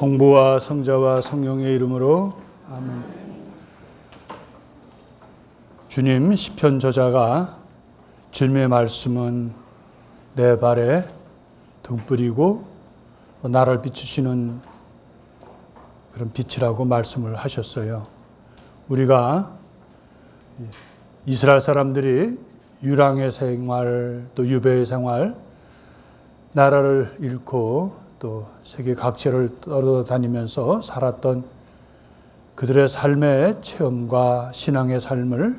성부와 성자와 성령의 이름으로 아멘. 주님 시편 저자가 주님의 말씀은 내 발에 등불이고 나를 비추시는 그런 빛이라고 말씀을 하셨어요. 우리가 이스라엘 사람들이 유랑의 생활 또 유배의 생활 나라를 잃고 또 세계 각지를 떨어다니면서 살았던 그들의 삶의 체험과 신앙의 삶을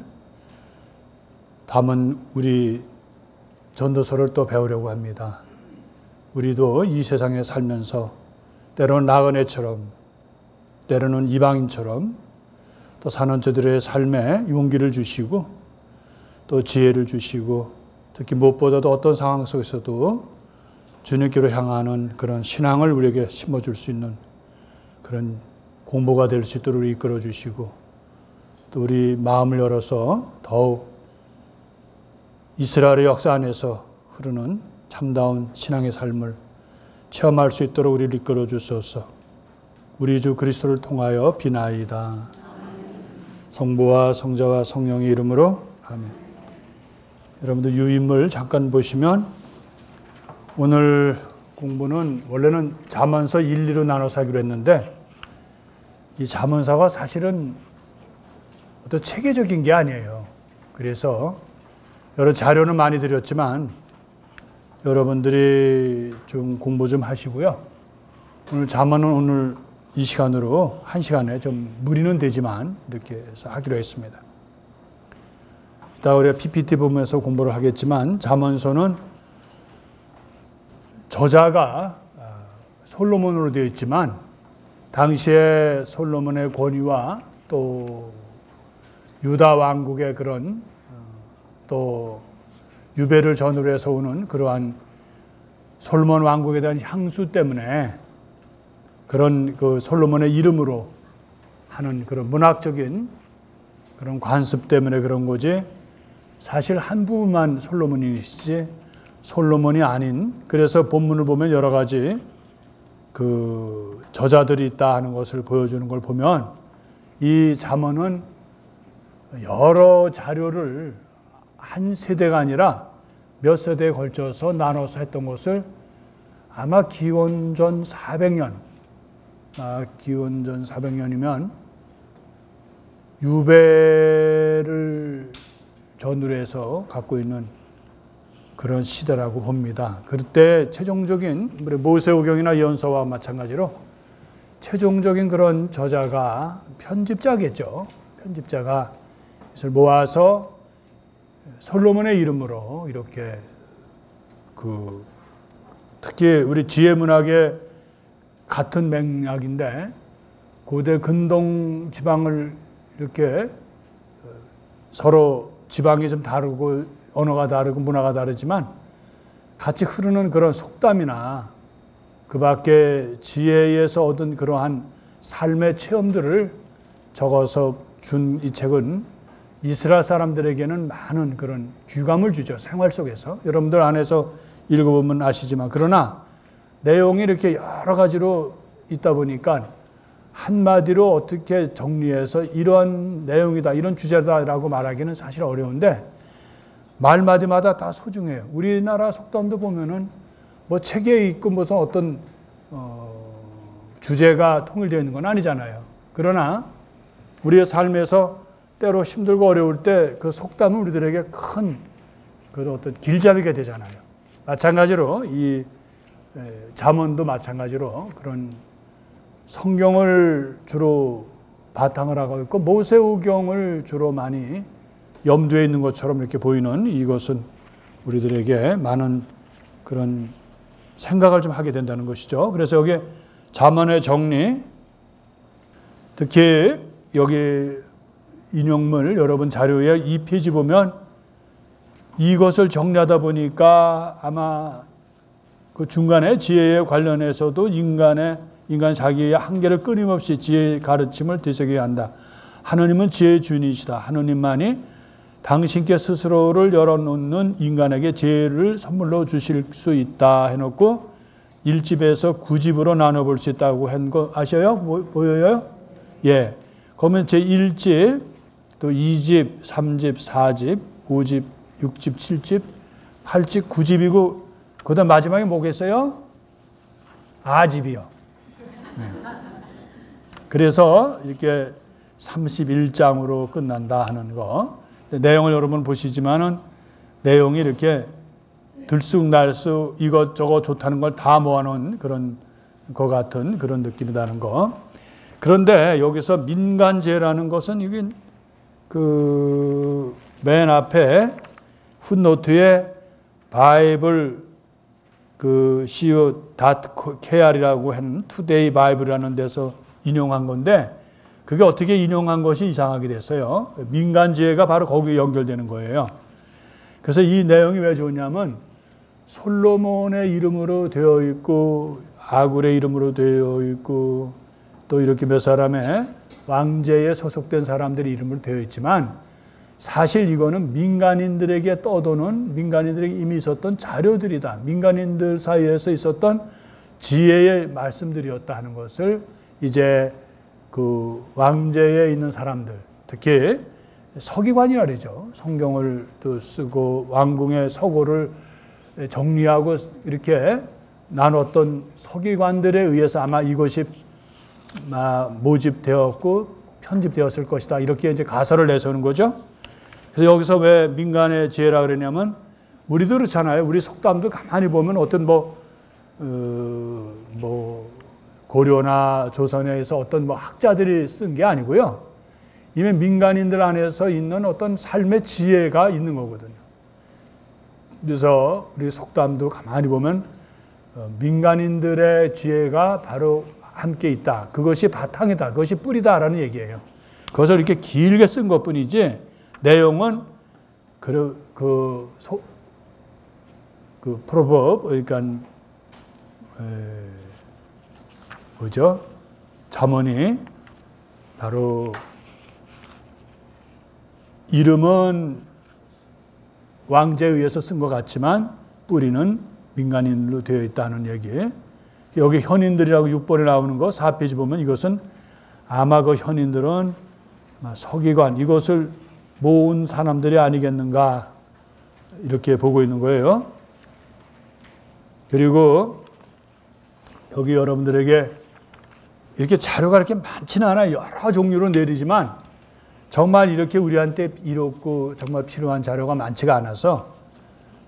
담은 우리 전도서를 또 배우려고 합니다. 우리도 이 세상에 살면서 때로는 나그네처럼 때로는 이방인처럼 또 사는 저들의 삶에 용기를 주시고 또 지혜를 주시고 특히 무엇보다도 어떤 상황 속에서도 주님께로 향하는 그런 신앙을 우리에게 심어줄 수 있는 그런 공부가 될 수 있도록 이끌어 주시고 또 우리 마음을 열어서 더욱 이스라엘의 역사 안에서 흐르는 참다운 신앙의 삶을 체험할 수 있도록 우리를 이끌어 주소서. 우리 주 그리스도를 통하여 비나이다. 성부와 성자와 성령의 이름으로 아멘. 여러분들 유인물 잠깐 보시면 오늘 공부는 원래는 자문서 1, 2로 나눠서 하기로 했는데 이 자문서가 사실은 어떤 체계적인 게 아니에요. 그래서 여러 자료는 많이 드렸지만 여러분들이 좀 공부 좀 하시고요. 오늘 자문은 오늘 이 시간으로 한 시간에 좀 무리는 되지만 이렇게 해서 하기로 했습니다. 이따 우리가 PPT 보면서 공부를 하겠지만 자문서는 저자가 솔로몬으로 되어 있지만 당시에 솔로몬의 권위와 또 유다 왕국의 그런 또 유배를 전후로 해서 오는 그러한 솔로몬 왕국에 대한 향수 때문에 그런 그 솔로몬의 이름으로 하는 그런 문학적인 그런 관습 때문에 그런 거지 사실 한 부분만 솔로몬이시지 솔로몬이 아닌 그래서 본문을 보면 여러 가지 그 저자들이 있다 하는 것을 보여주는 걸 보면 이 잠언은 여러 자료를 한 세대가 아니라 몇 세대에 걸쳐서 나눠서 했던 것을 아마 기원전 400년, 아, 기원전 400년이면 유배를 전후로 해서 갖고 있는 그런 시대라고 봅니다. 그때 최종적인 모세오경이나 연서와 마찬가지로 최종적인 그런 저자가 편집자겠죠. 편집자가 이것을 모아서 솔로몬의 이름으로 이렇게 그 특히 우리 지혜 문학의 같은 맥락인데 고대 근동 지방을 이렇게 서로 지방이 좀 다르고 언어가 다르고 문화가 다르지만 같이 흐르는 그런 속담이나 그 밖에 지혜에서 얻은 그러한 삶의 체험들을 적어서 준 이 책은 이스라엘 사람들에게는 많은 그런 귀감을 주죠. 생활 속에서. 여러분들 안에서 읽어보면 아시지만. 그러나 내용이 이렇게 여러 가지로 있다 보니까 한마디로 어떻게 정리해서 이러한 내용이다, 이런 주제다라고 말하기는 사실 어려운데 말마디마다 다 소중해요. 우리나라 속담도 보면은 뭐 책에 있고 무슨 어떤 어 주제가 통일되어 있는 건 아니잖아요. 그러나 우리의 삶에서 때로 힘들고 어려울 때 그 속담은 우리들에게 큰그 어떤 길잡이가 되잖아요. 마찬가지로 이 잠언도 마찬가지로 그런 성경을 주로 바탕을 하고 있고 모세오경을 주로 많이 염두에 있는 것처럼 이렇게 보이는 이것은 우리들에게 많은 그런 생각을 좀 하게 된다는 것이죠. 그래서 여기 자문의 정리, 특히 여기 인용물 여러분 자료에 이 페이지 보면 이것을 정리하다 보니까 아마 그 중간에 지혜에 관련해서도 인간의 인간 자기의 한계를 끊임없이 지혜의 가르침을 되새겨야 한다. 하느님은 지혜의 주인이시다. 하느님만이 당신께 스스로를 열어놓는 인간에게 지혜를 선물로 주실 수 있다 해놓고 1집에서 9집으로 나눠볼 수 있다고 한 거 아셔요? 뭐, 보여요? 예. 그러면 제 1집, 또 2집, 3집, 4집, 5집, 6집, 7집, 8집, 9집이고 그 다음 마지막에 뭐겠어요? 아집이요. 네. 그래서 이렇게 31장으로 끝난다 하는 거. 내용을 여러분 보시지만은 내용이 이렇게 들쑥날쑥 이것저것 좋다는 걸 다 모아놓은 그런 것 같은 그런 느낌이라는 거. 그런데 여기서 민간죄라는 것은 이게 그 맨 앞에 풋노트에 바이블 그 co kR이라고 한 Today Bible이라는 데서 인용한 건데 그게 어떻게 인용한 것이 이상하게 됐어요. 민간지혜가 바로 거기에 연결되는 거예요. 그래서 이 내용이 왜 좋냐면 솔로몬의 이름으로 되어 있고 아굴의 이름으로 되어 있고 또 이렇게 몇 사람의 왕제에 소속된 사람들의 이름으로 되어 있지만 사실 이거는 민간인들에게 떠도는 민간인들에게 이미 있었던 자료들이다. 민간인들 사이에서 있었던 지혜의 말씀들이었다 하는 것을 이제 그 왕제에 있는 사람들, 특히 서기관이라 그러죠. 성경을 또 쓰고 왕궁의 서고를 정리하고 이렇게 나눴던 서기관들에 의해서 아마 이것이 모집되었고 편집되었을 것이다. 이렇게 이제 가설을 내세우는 거죠. 그래서 여기서 왜 민간의 지혜라 그러냐면 우리도 그렇잖아요. 우리 속담도 가만히 보면 어떤 뭐, 어, 뭐 고려나 조선에서 어떤 뭐 학자들이 쓴 게 아니고요. 이미 민간인들 안에서 있는 어떤 삶의 지혜가 있는 거거든요. 그래서 우리 속담도 가만히 보면 어, 민간인들의 지혜가 바로 함께 있다. 그것이 바탕이다. 그것이 뿌리다라는 얘기예요. 그것을 이렇게 길게 쓴 것뿐이지 내용은 그, 그, 소, 그 프로법 그러니까 에, 뭐죠? 잠언이 바로 이름은 왕제에 의해서 쓴 것 같지만 뿌리는 민간인으로 되어 있다는 얘기. 여기 현인들이라고 6번에 나오는 거 4페이지 보면 이것은 아마 그 현인들은 서기관 이것을 모은 사람들이 아니겠는가 이렇게 보고 있는 거예요. 그리고 여기 여러분들에게 이렇게 자료가 이렇게 많지는 않아 여러 종류로 내리지만 정말 이렇게 우리한테 이롭고 정말 필요한 자료가 많지가 않아서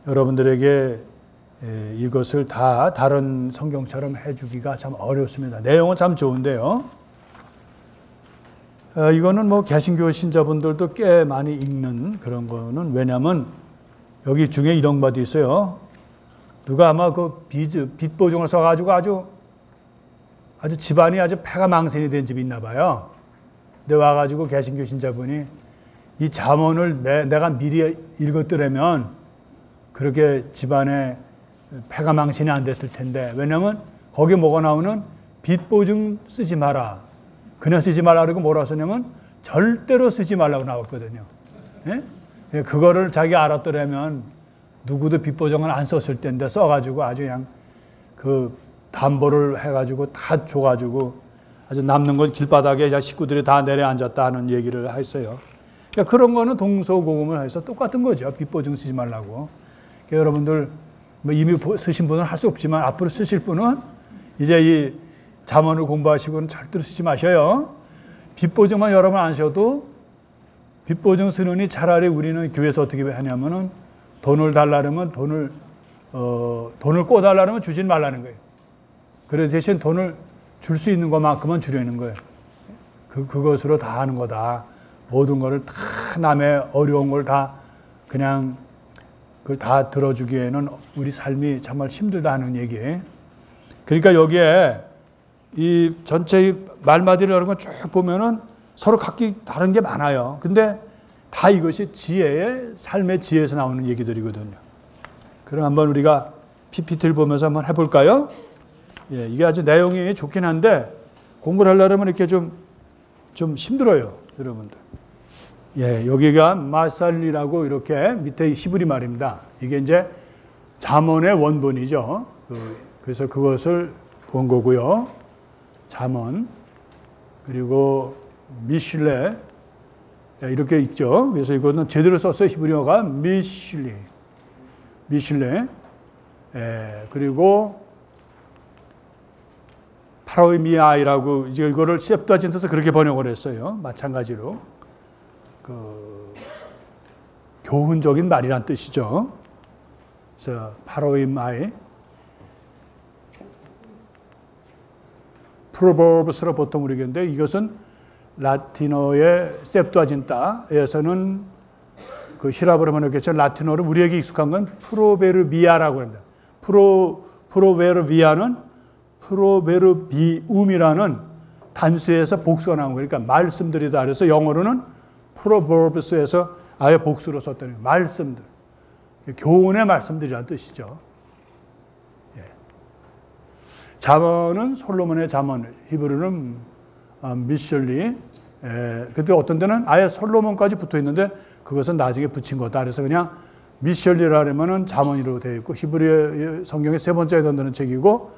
여러분들에게 이것을 다 다른 성경처럼 해주기가 참 어렵습니다. 내용은 참 좋은데요. 어, 이거는 뭐 개신교 신자분들도 꽤 많이 읽는 그런 거는 왜냐하면 여기 중에 이런 바도 있어요. 누가 아마 그 빚, 빚 보증을 써가지고 아주 아주 집안이 아주 폐가 망신이 된 집이 있나 봐요. 근데 와가지고 개신교 신자분이 이 잠언을 내, 내가 미리 읽었더라면 그렇게 집안에 폐가 망신이 안 됐을 텐데 왜냐면 거기 뭐가 나오는 빚 보증 쓰지 마라. 그냥 쓰지 말라 그러고 뭐라 썼냐면 절대로 쓰지 말라고 나왔거든요. 예? 그거를 자기 알았더라면 누구도 빚 보증을 안 썼을 텐데 써가지고 아주 그냥 그 담보를 해가지고 다 줘가지고 아주 남는 건 길바닥에 식구들이 다 내려앉았다 는 얘기를 했어요. 그러니까 그런 거는 동서고금을 해서 똑같은 거죠. 빚보증 쓰지 말라고. 그러니까 여러분들 뭐 이미 쓰신 분은 할 수 없지만 앞으로 쓰실 분은 이제 이 자문을 공부하시고는 절대로 쓰지 마셔요. 빚보증만 여러분 안 쉬어도 빚보증 쓰느니 차라리 우리는 교회에서 어떻게 하냐면은 돈을 달라면 돈을 어, 돈을 꿔달라면 주진 말라는 거예요. 그래 대신 돈을 줄 수 있는 것만큼은 주려는 거예요. 그, 그것으로 다 하는 거다. 모든 것을 다 남의 어려운 걸 다 그냥 그걸 다 들어주기에는 우리 삶이 정말 힘들다는 얘기예요. 그러니까 여기에 이 전체 말마디를 여러 쭉 보면은 서로 각기 다른 게 많아요. 근데 다 이것이 지혜의 삶의 지혜에서 나오는 얘기들이거든요. 그럼 한번 우리가 PPT를 보면서 한번 해볼까요? 예, 이게 아주 내용이 좋긴 한데 공부를 하려면 이렇게 좀, 좀 힘들어요, 여러분들. 예, 여기가 마살리라고 이렇게 밑에 히브리 말입니다. 이게 이제 잠언의 원본이죠. 그 그래서 그것을 본 거고요. 잠언 그리고 미실레 예, 이렇게 있죠. 그래서 이거는 제대로 썼어요. 히브리어가 미실리 미실레 예, 그리고 παροιμίαι라고 이제 이거를 Septuagint에서 그렇게 번역을 했어요. 마찬가지로 그 교훈적인 말이란 뜻이죠. 그래서 παροιμίαι Proverbs로 보통 우리가 하는데 이것은 라틴어의 Septuaginta에서는 그 히라브로 번역했죠. 라틴어로 우리에게 익숙한 건 proverbia라고 합니다. pro proverbia는 proverbium이라는 단수에서 복수가 나온 거니까 그러니까 말씀들이다. 그래서 영어로는 Proverbs에서 아예 복수로 썼다는 말씀들. 교훈의 말씀들이라는 뜻이죠. 잠언은 솔로몬의 잠언, 히브리는 아, משלי. 그때 어떤 데는 아예 솔로몬까지 붙어 있는데 그것은 나중에 붙인 거다. 그래서 그냥 미셜리라면은 잠언이로 되어 있고 히브리 성경의 세 번째에 던드는 책이고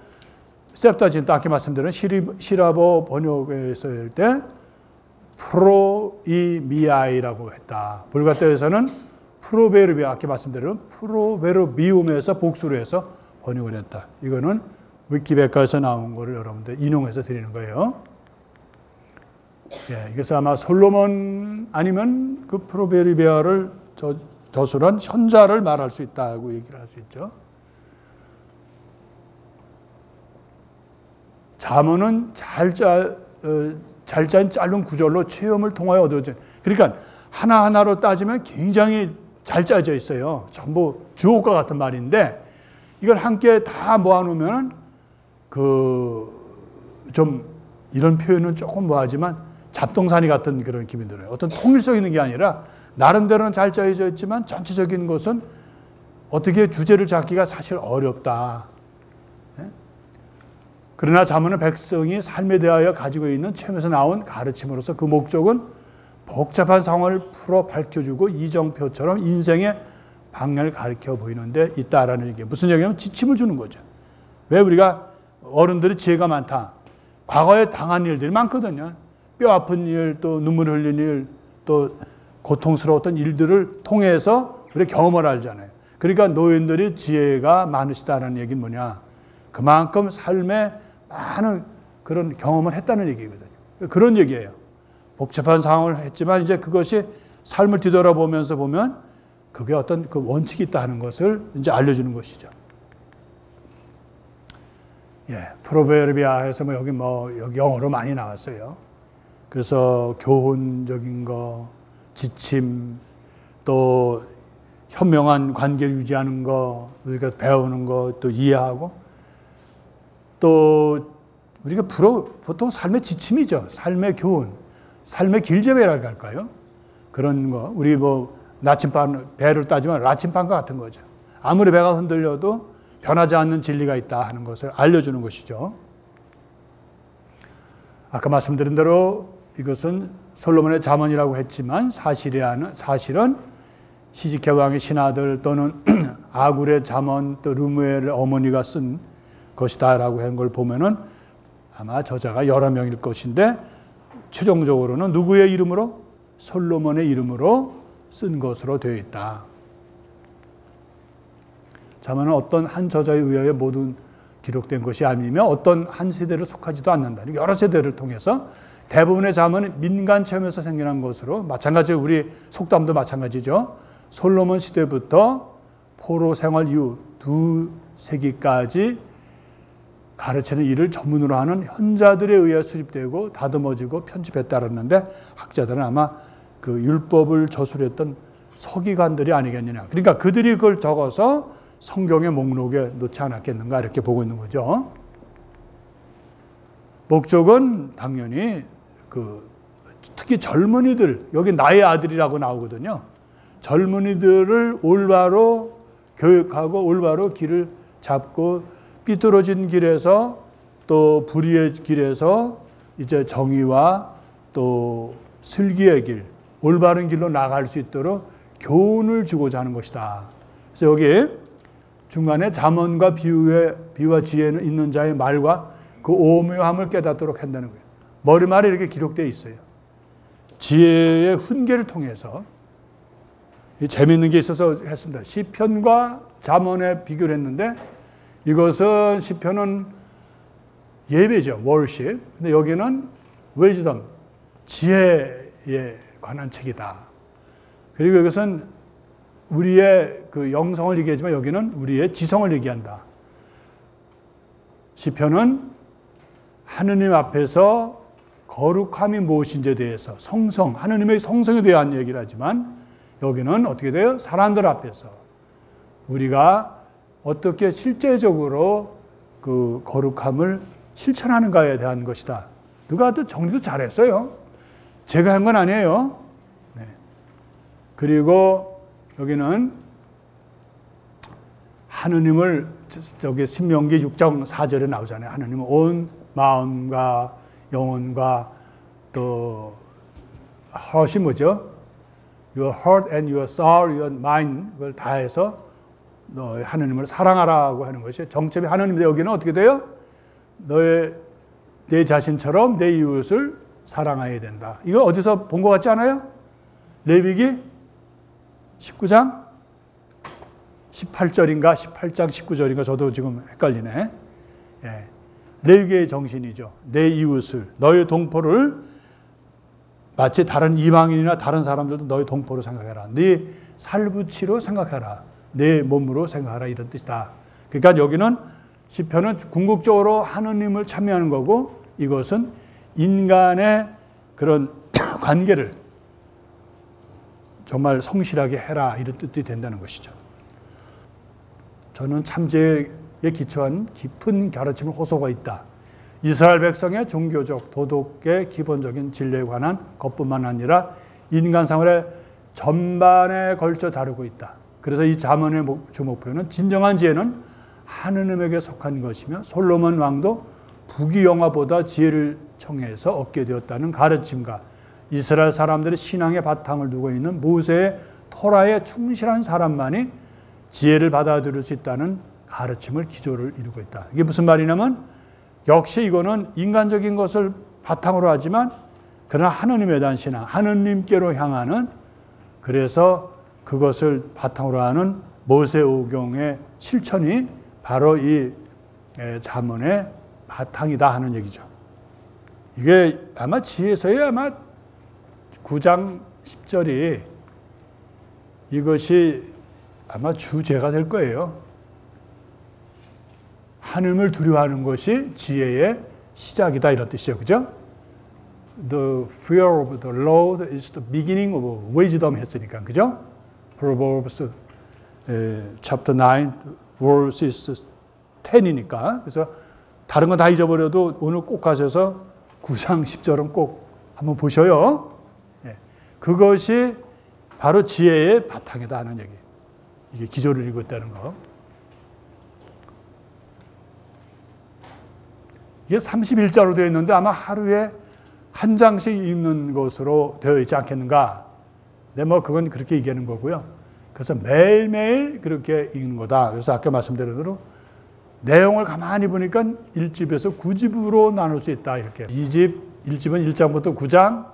셉타진 아까 말씀드린 시라버 번역에서일 때 프로이미아이라고 했다. 불가떼에서는 프로베르비 아까 말씀드린 프로베르비움에서 복수로 해서 번역을 했다. 이거는 위키백과에서 나온 거를 여러분들 인용해서 드리는 거예요. 예, 그래서 아마 솔로몬 아니면 그 프로베리베아를 저, 저술한 현자를 말할 수 있다고 얘기를 할 수 있죠. 자문은 잘 짜, 어, 잘짠 짧은 구절로 체험을 통하여 얻어진. 그러니까 하나하나로 따지면 굉장히 잘 짜져 있어요. 전부 주옥과 같은 말인데 이걸 함께 다 모아놓으면 그 좀 이런 표현은 조금 뭐하지만 잡동사니 같은 그런 기분이 들어요. 어떤 통일성 있는 게 아니라 나름대로는 잘 짜여져 있지만 전체적인 것은 어떻게 주제를 잡기가 사실 어렵다. 예? 그러나 자문은 백성이 삶에 대하여 가지고 있는 체험에서 나온 가르침으로서 그 목적은 복잡한 상황을 풀어 밝혀주고 이정표처럼 인생의 방향을 가르쳐 보이는데 있다라는 얘기예요. 무슨 얘기냐면 지침을 주는 거죠. 왜 우리가 어른들이 지혜가 많다. 과거에 당한 일들이 많거든요. 뼈 아픈 일, 또 눈물 흘린 일, 또 고통스러웠던 일들을 통해서 우리 경험을 알잖아요. 그러니까 노인들이 지혜가 많으시다는 얘기는 뭐냐? 그만큼 삶에 많은 그런 경험을 했다는 얘기거든요. 그런 얘기예요. 복잡한 상황을 했지만 이제 그것이 삶을 뒤돌아보면서 보면 그게 어떤 그 원칙이 있다는 것을 이제 알려주는 것이죠. 예, 프로베르비아에서 뭐 여기 뭐 여기 영어로 많이 나왔어요. 그래서 교훈적인 거, 지침, 또 현명한 관계를 유지하는 거, 우리가 배우는 거, 또 이해하고, 또 우리가 프로, 보통 삶의 지침이죠. 삶의 교훈, 삶의 길제배라고 할까요? 그런 거. 우리 뭐 나침반, 배를 따지면 나침반과 같은 거죠. 아무리 배가 흔들려도 변하지 않는 진리가 있다 하는 것을 알려주는 것이죠. 아까 말씀드린 대로 이것은 솔로몬의 자문이라고 했지만 사실이라는 사실은 시지케 왕의 신하들 또는 아굴의 자문 또 르무엘 어머니가 쓴 것이다라고 한걸 보면은 아마 저자가 여러 명일 것인데 최종적으로는 누구의 이름으로 솔로몬의 이름으로 쓴 것으로 되어 있다. 자문은 어떤 한 저자에 의하여 모든 기록된 것이 아니며 어떤 한 세대를 속하지도 않는다. 여러 세대를 통해서 대부분의 자문은 민간 체험에서 생겨난 것으로 마찬가지로 우리 속담도 마찬가지죠. 솔로몬 시대부터 포로 생활 이후 두 세기까지 가르치는 일을 전문으로 하는 현자들에 의해 수집되고 다듬어지고 편집했다는데 학자들은 아마 그 율법을 저술했던 서기관들이 아니겠느냐. 그러니까 그들이 그걸 적어서 성경의 목록에 넣지 않았겠는가 이렇게 보고 있는 거죠. 목적은 당연히 그 특히 젊은이들 여기 나의 아들이라고 나오거든요. 젊은이들을 올바로 교육하고 올바로 길을 잡고 삐뚤어진 길에서 또 불의의 길에서 이제 정의와 또 슬기의 길, 올바른 길로 나갈 수 있도록 교훈을 주고자 하는 것이다. 그래서 여기 중간에 잠언과 비유의 비유와 지혜는 있는 자의 말과 그 오묘함을 깨닫도록 한다는 거예요. 머리말에 이렇게 기록되어 있어요. 지혜의 훈계를 통해서 재미있는 게 있어서 했습니다. 시편과 잠언에 비교를 했는데 이것은 시편은 예배죠, 월십. 근데 여기는 웨이즈덤, 지혜에 관한 책이다. 그리고 이것은 우리의 그 영성을 얘기하지만 여기는 우리의 지성을 얘기한다. 시편은 하느님 앞에서 거룩함이 무엇인지에 대해서 성성, 하느님의 성성에 대한 얘기를 하지만 여기는 어떻게 돼요? 사람들 앞에서 우리가 어떻게 실제적으로 그 거룩함을 실천하는가에 대한 것이다. 누가 또 정리도 잘했어요. 제가 한 건 아니에요. 네. 그리고 여기는 하느님을 저기 신명기 6장 4절에 나오잖아요. 하느님은 온 마음과 영혼과 또 heart이 뭐죠? Your heart and your soul, your mind 그걸 다 해서 너 하느님을 사랑하라고 하는 것이 정점이 하느님인데 여기는 어떻게 돼요? 너의 내 자신처럼 내 이웃을 사랑해야 된다. 이거 어디서 본 것 같지 않아요? 레위기 19장 18절인가 18장 19절인가 저도 지금 헷갈리네. 예. 레위기의 정신이죠. 내 이웃을 너의 동포를 마치 다른 이방인이나 다른 사람들도 너의 동포로 생각해라. 네 살부치로 생각해라. 내 몸으로 생각하라 이런 뜻이다. 그러니까 여기는 시편은 궁극적으로 하느님을 참여하는 거고 이것은 인간의 그런 관계를 정말 성실하게 해라 이런 뜻이 된다는 것이죠. 저는 참제에 기초한 깊은 가르침을 호소가 있다. 이스라엘 백성의 종교적 도덕의 기본적인 진리에 관한 것뿐만 아니라 인간 생활의 전반에 걸쳐 다루고 있다. 그래서 이 자문의 주목표는 진정한 지혜는 하느님에게 속한 것이며 솔로몬 왕도 부귀영화보다 지혜를 청해서 얻게 되었다는 가르침과 이스라엘 사람들의 신앙의 바탕을 두고 있는 모세의 토라에 충실한 사람만이 지혜를 받아들일 수 있다는 가르침을 기조를 이루고 있다. 이게 무슨 말이냐면 역시 이거는 인간적인 것을 바탕으로 하지만 그러나 하느님에 대한 신앙, 하느님께로 향하는 그래서 그것을 바탕으로 하는 모세오경의 실천이 바로 이 자문의 바탕이다 하는 얘기죠. 이게 아마 지혜서의 아마 9장 10절이 이것이 아마 주제가 될 거예요. 하나님을 두려워하는 것이 지혜의 시작이다 이런 뜻이에요. 그죠? The fear of the Lord is the beginning of wisdom 했으니까. 그죠? Proverbs chapter 9 verses 10이니까. 그래서 다른 건다 잊어버려도 오늘 꼭 가셔서 9장 10절은 꼭 한번 보셔요. 예. 그것이 바로 지혜의 바탕이다 하는 얘기. 이게 기조를 있다는 거. 이게 31자로 되어 있는데 아마 하루에 한 장씩 읽는 것으로 되어 있지 않겠는가. 네, 뭐 그건 그렇게 얘기하는 거고요. 그래서 매일매일 그렇게 읽는 거다. 그래서 아까 말씀드린 대로 내용을 가만히 보니까 1집에서 9집으로 나눌 수 있다. 이렇게. 2집, 1집은 1장부터 9장,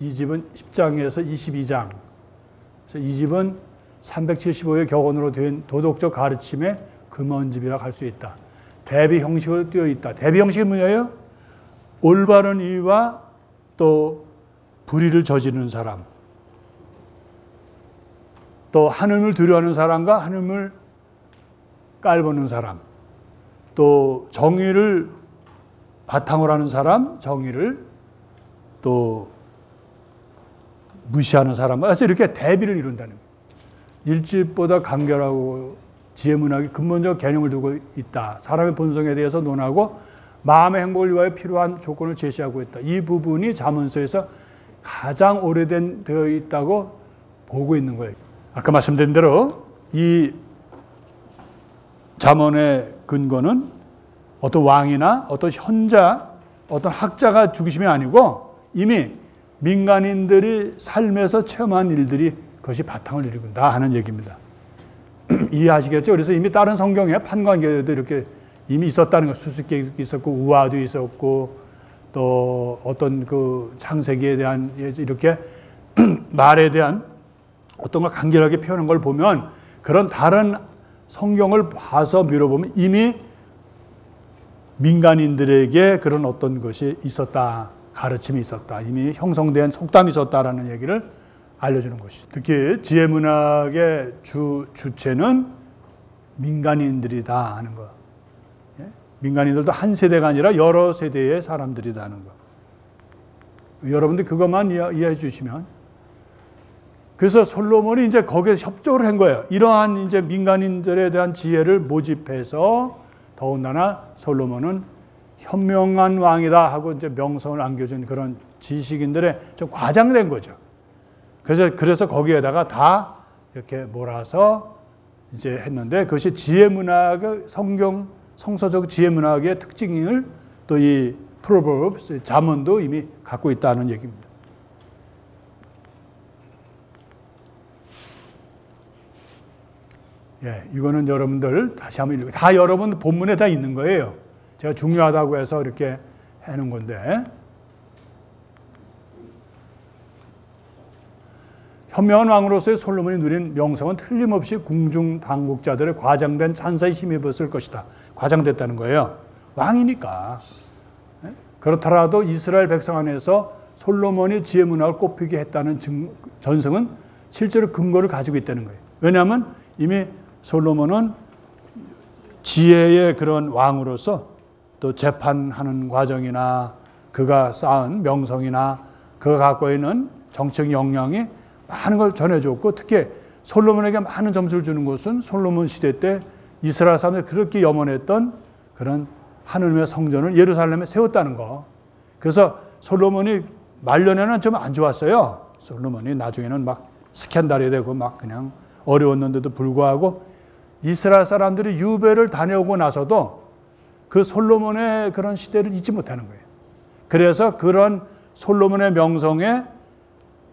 2집은 10장에서 22장. 그래서 2집은 375의 격언으로 된 도덕적 가르침의 금원집이라 할수 있다. 대비 형식으로 되어 있다. 대비 형식이 뭐예요? 올바른 이와 또 불의를 저지르는 사람, 또 하늘을 두려워하는 사람과 하늘을 깔보는 사람, 또 정의를 바탕으로 하는 사람, 정의를 또 무시하는 사람, 그래서 이렇게 대비를 이룬다는. 일집보다 간결하고 지혜문학이 근본적 개념을 두고 있다. 사람의 본성에 대해서 논하고 마음의 행복을 위하여 필요한 조건을 제시하고 있다. 이 부분이 자문서에서 가장 오래된 되어 있다고 보고 있는 거예요. 아까 말씀드린 대로 이 자문의 근거는 어떤 왕이나 어떤 현자, 어떤 학자가 죽으심이 아니고 이미 민간인들이 삶에서 체험한 일들이 그것이 바탕을 이루는다 하는 얘기입니다. 이해하시겠죠? 그래서 이미 다른 성경에 판관계도 이렇게 이미 있었다는 거 수수께끼 있었고 우화도 있었고 또 어떤 그 창세기에 대한 이렇게 말에 대한 어떤 걸 간결하게 표현한 걸 보면 그런 다른 성경을 봐서 밀어보면 이미 민간인들에게 그런 어떤 것이 있었다. 가르침이 있었다. 이미 형성된 속담이 있었다라는 얘기를 알려주는 것이죠. 특히 지혜 문학의 주, 주체는 민간인들이다 하는 거. 예? 민간인들도 한 세대가 아니라 여러 세대의 사람들이다 하는 거. 여러분들 그것만 이해해 주시면 그래서 솔로몬이 이제 거기에 협조를 한 거예요. 이러한 이제 민간인들에 대한 지혜를 모집해서 더군다나 솔로몬은 현명한 왕이다 하고 이제 명성을 안겨준 그런 지식인들의 좀 과장된 거죠. 그래서 그래서 거기에다가 다 이렇게 몰아서 이제 했는데 그것이 지혜 문학의 성경 성서적 지혜 문학의 특징을 또 이 프로버브스 잠언도 이미 갖고 있다는 얘기입니다. 예, 이거는 여러분들 다시 한번 읽고 다 여러분 본문에 다 있는 거예요. 제가 중요하다고 해서 이렇게 해놓은 건데 현명한 왕으로서의 솔로몬이 누린 명성은 틀림없이 궁중 당국자들의 과장된 찬사에 힘입었을 것이다. 과장됐다는 거예요. 왕이니까. 예? 그렇더라도 이스라엘 백성 안에서 솔로몬이 지혜 문학을 꼽히게 했다는 증, 전승은 실제로 근거를 가지고 있다는 거예요. 왜냐하면 이미 솔로몬은 지혜의 그런 왕으로서 또 재판하는 과정이나 그가 쌓은 명성이나 그가 갖고 있는 정책 역량이 많은 걸 전해줬고 특히 솔로몬에게 많은 점수를 주는 것은 솔로몬 시대 때 이스라엘 사람들이 그렇게 염원했던 그런 하늘의 성전을 예루살렘에 세웠다는 거. 그래서 솔로몬이 말년에는 좀 안 좋았어요. 솔로몬이 나중에는 막 스캔달이 되고 막 그냥 어려웠는데도 불구하고 이스라엘 사람들이 유배를 다녀오고 나서도 그 솔로몬의 그런 시대를 잊지 못하는 거예요. 그래서 그런 솔로몬의 명성에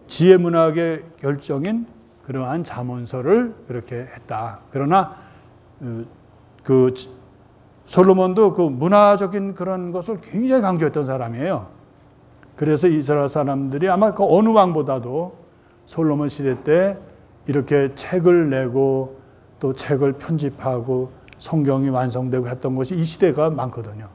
지혜 문학의 결정인 그러한 자문서를 그렇게 했다. 그러나 어, 그 솔로몬도 그 문화적인 그런 것을 굉장히 강조했던 사람이에요. 그래서 이스라엘 사람들이 아마 그 어느 왕보다도 솔로몬 시대 때 이렇게 책을 내고 또 책을 편집하고 성경이 완성되고 했던 것이 이 시대가 많거든요.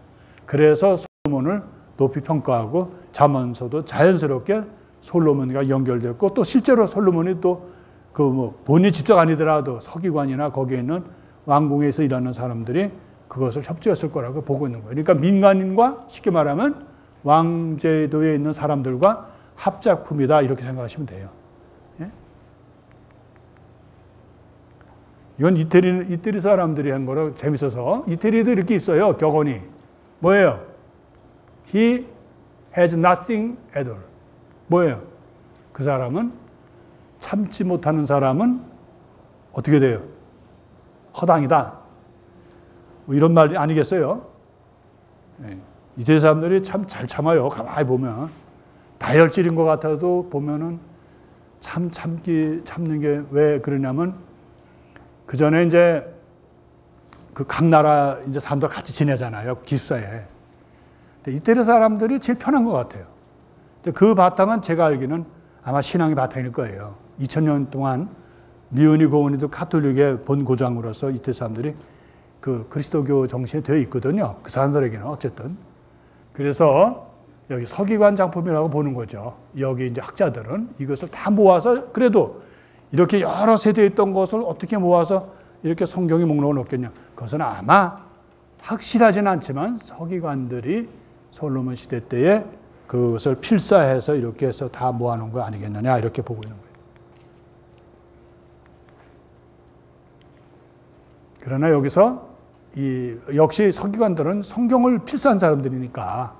그래서 솔로몬을 높이 평가하고 자문서도 자연스럽게 솔로몬과 연결됐고 또 실제로 솔로몬이 또 그 뭐 본인 직접 아니더라도 서기관이나 거기에 있는 왕궁에서 일하는 사람들이 그것을 협조했을 거라고 보고 있는 거예요. 그러니까 민간인과 쉽게 말하면 왕제도에 있는 사람들과 합작품이다 이렇게 생각하시면 돼요. 이건 이태리 이태리 사람들이 한 거로 재밌어서 이태리도 이렇게 있어요 격언이 뭐예요? He has nothing at all. 뭐예요? 그 사람은 참지 못하는 사람은 어떻게 돼요? 허당이다. 뭐 이런 말이 아니겠어요? 네. 이태 사람들이 참 잘 참아요. 가만히 보면 다혈질인 것 같아도 보면은 참 참기 참는 게 왜 그러냐면 그 전에 이제 그 각 나라 이제 사람들 같이 지내잖아요 기숙사에. 이태리 사람들이 제일 편한 것 같아요. 그 바탕은 제가 알기는 아마 신앙의 바탕일 거예요. 2000년 동안 미은이 고은이도 카톨릭의 본고장으로서 이태 사람들이 그 그리스도교 정신이 되어 있거든요. 그 사람들에게는 어쨌든. 그래서 여기 서기관 장품이라고 보는 거죠. 여기 이제 학자들은 이것을 다 모아서 그래도 이렇게 여러 세대에 있던 것을 어떻게 모아서 이렇게 성경의 목록을 넣겠냐. 그것은 아마 확실하진 않지만 서기관들이 솔로몬 시대 때에 그것을 필사해서 이렇게 해서 다 모아놓은 거 아니겠느냐 이렇게 보고 있는 거예요. 그러나 여기서 이 역시 서기관들은 성경을 필사한 사람들이니까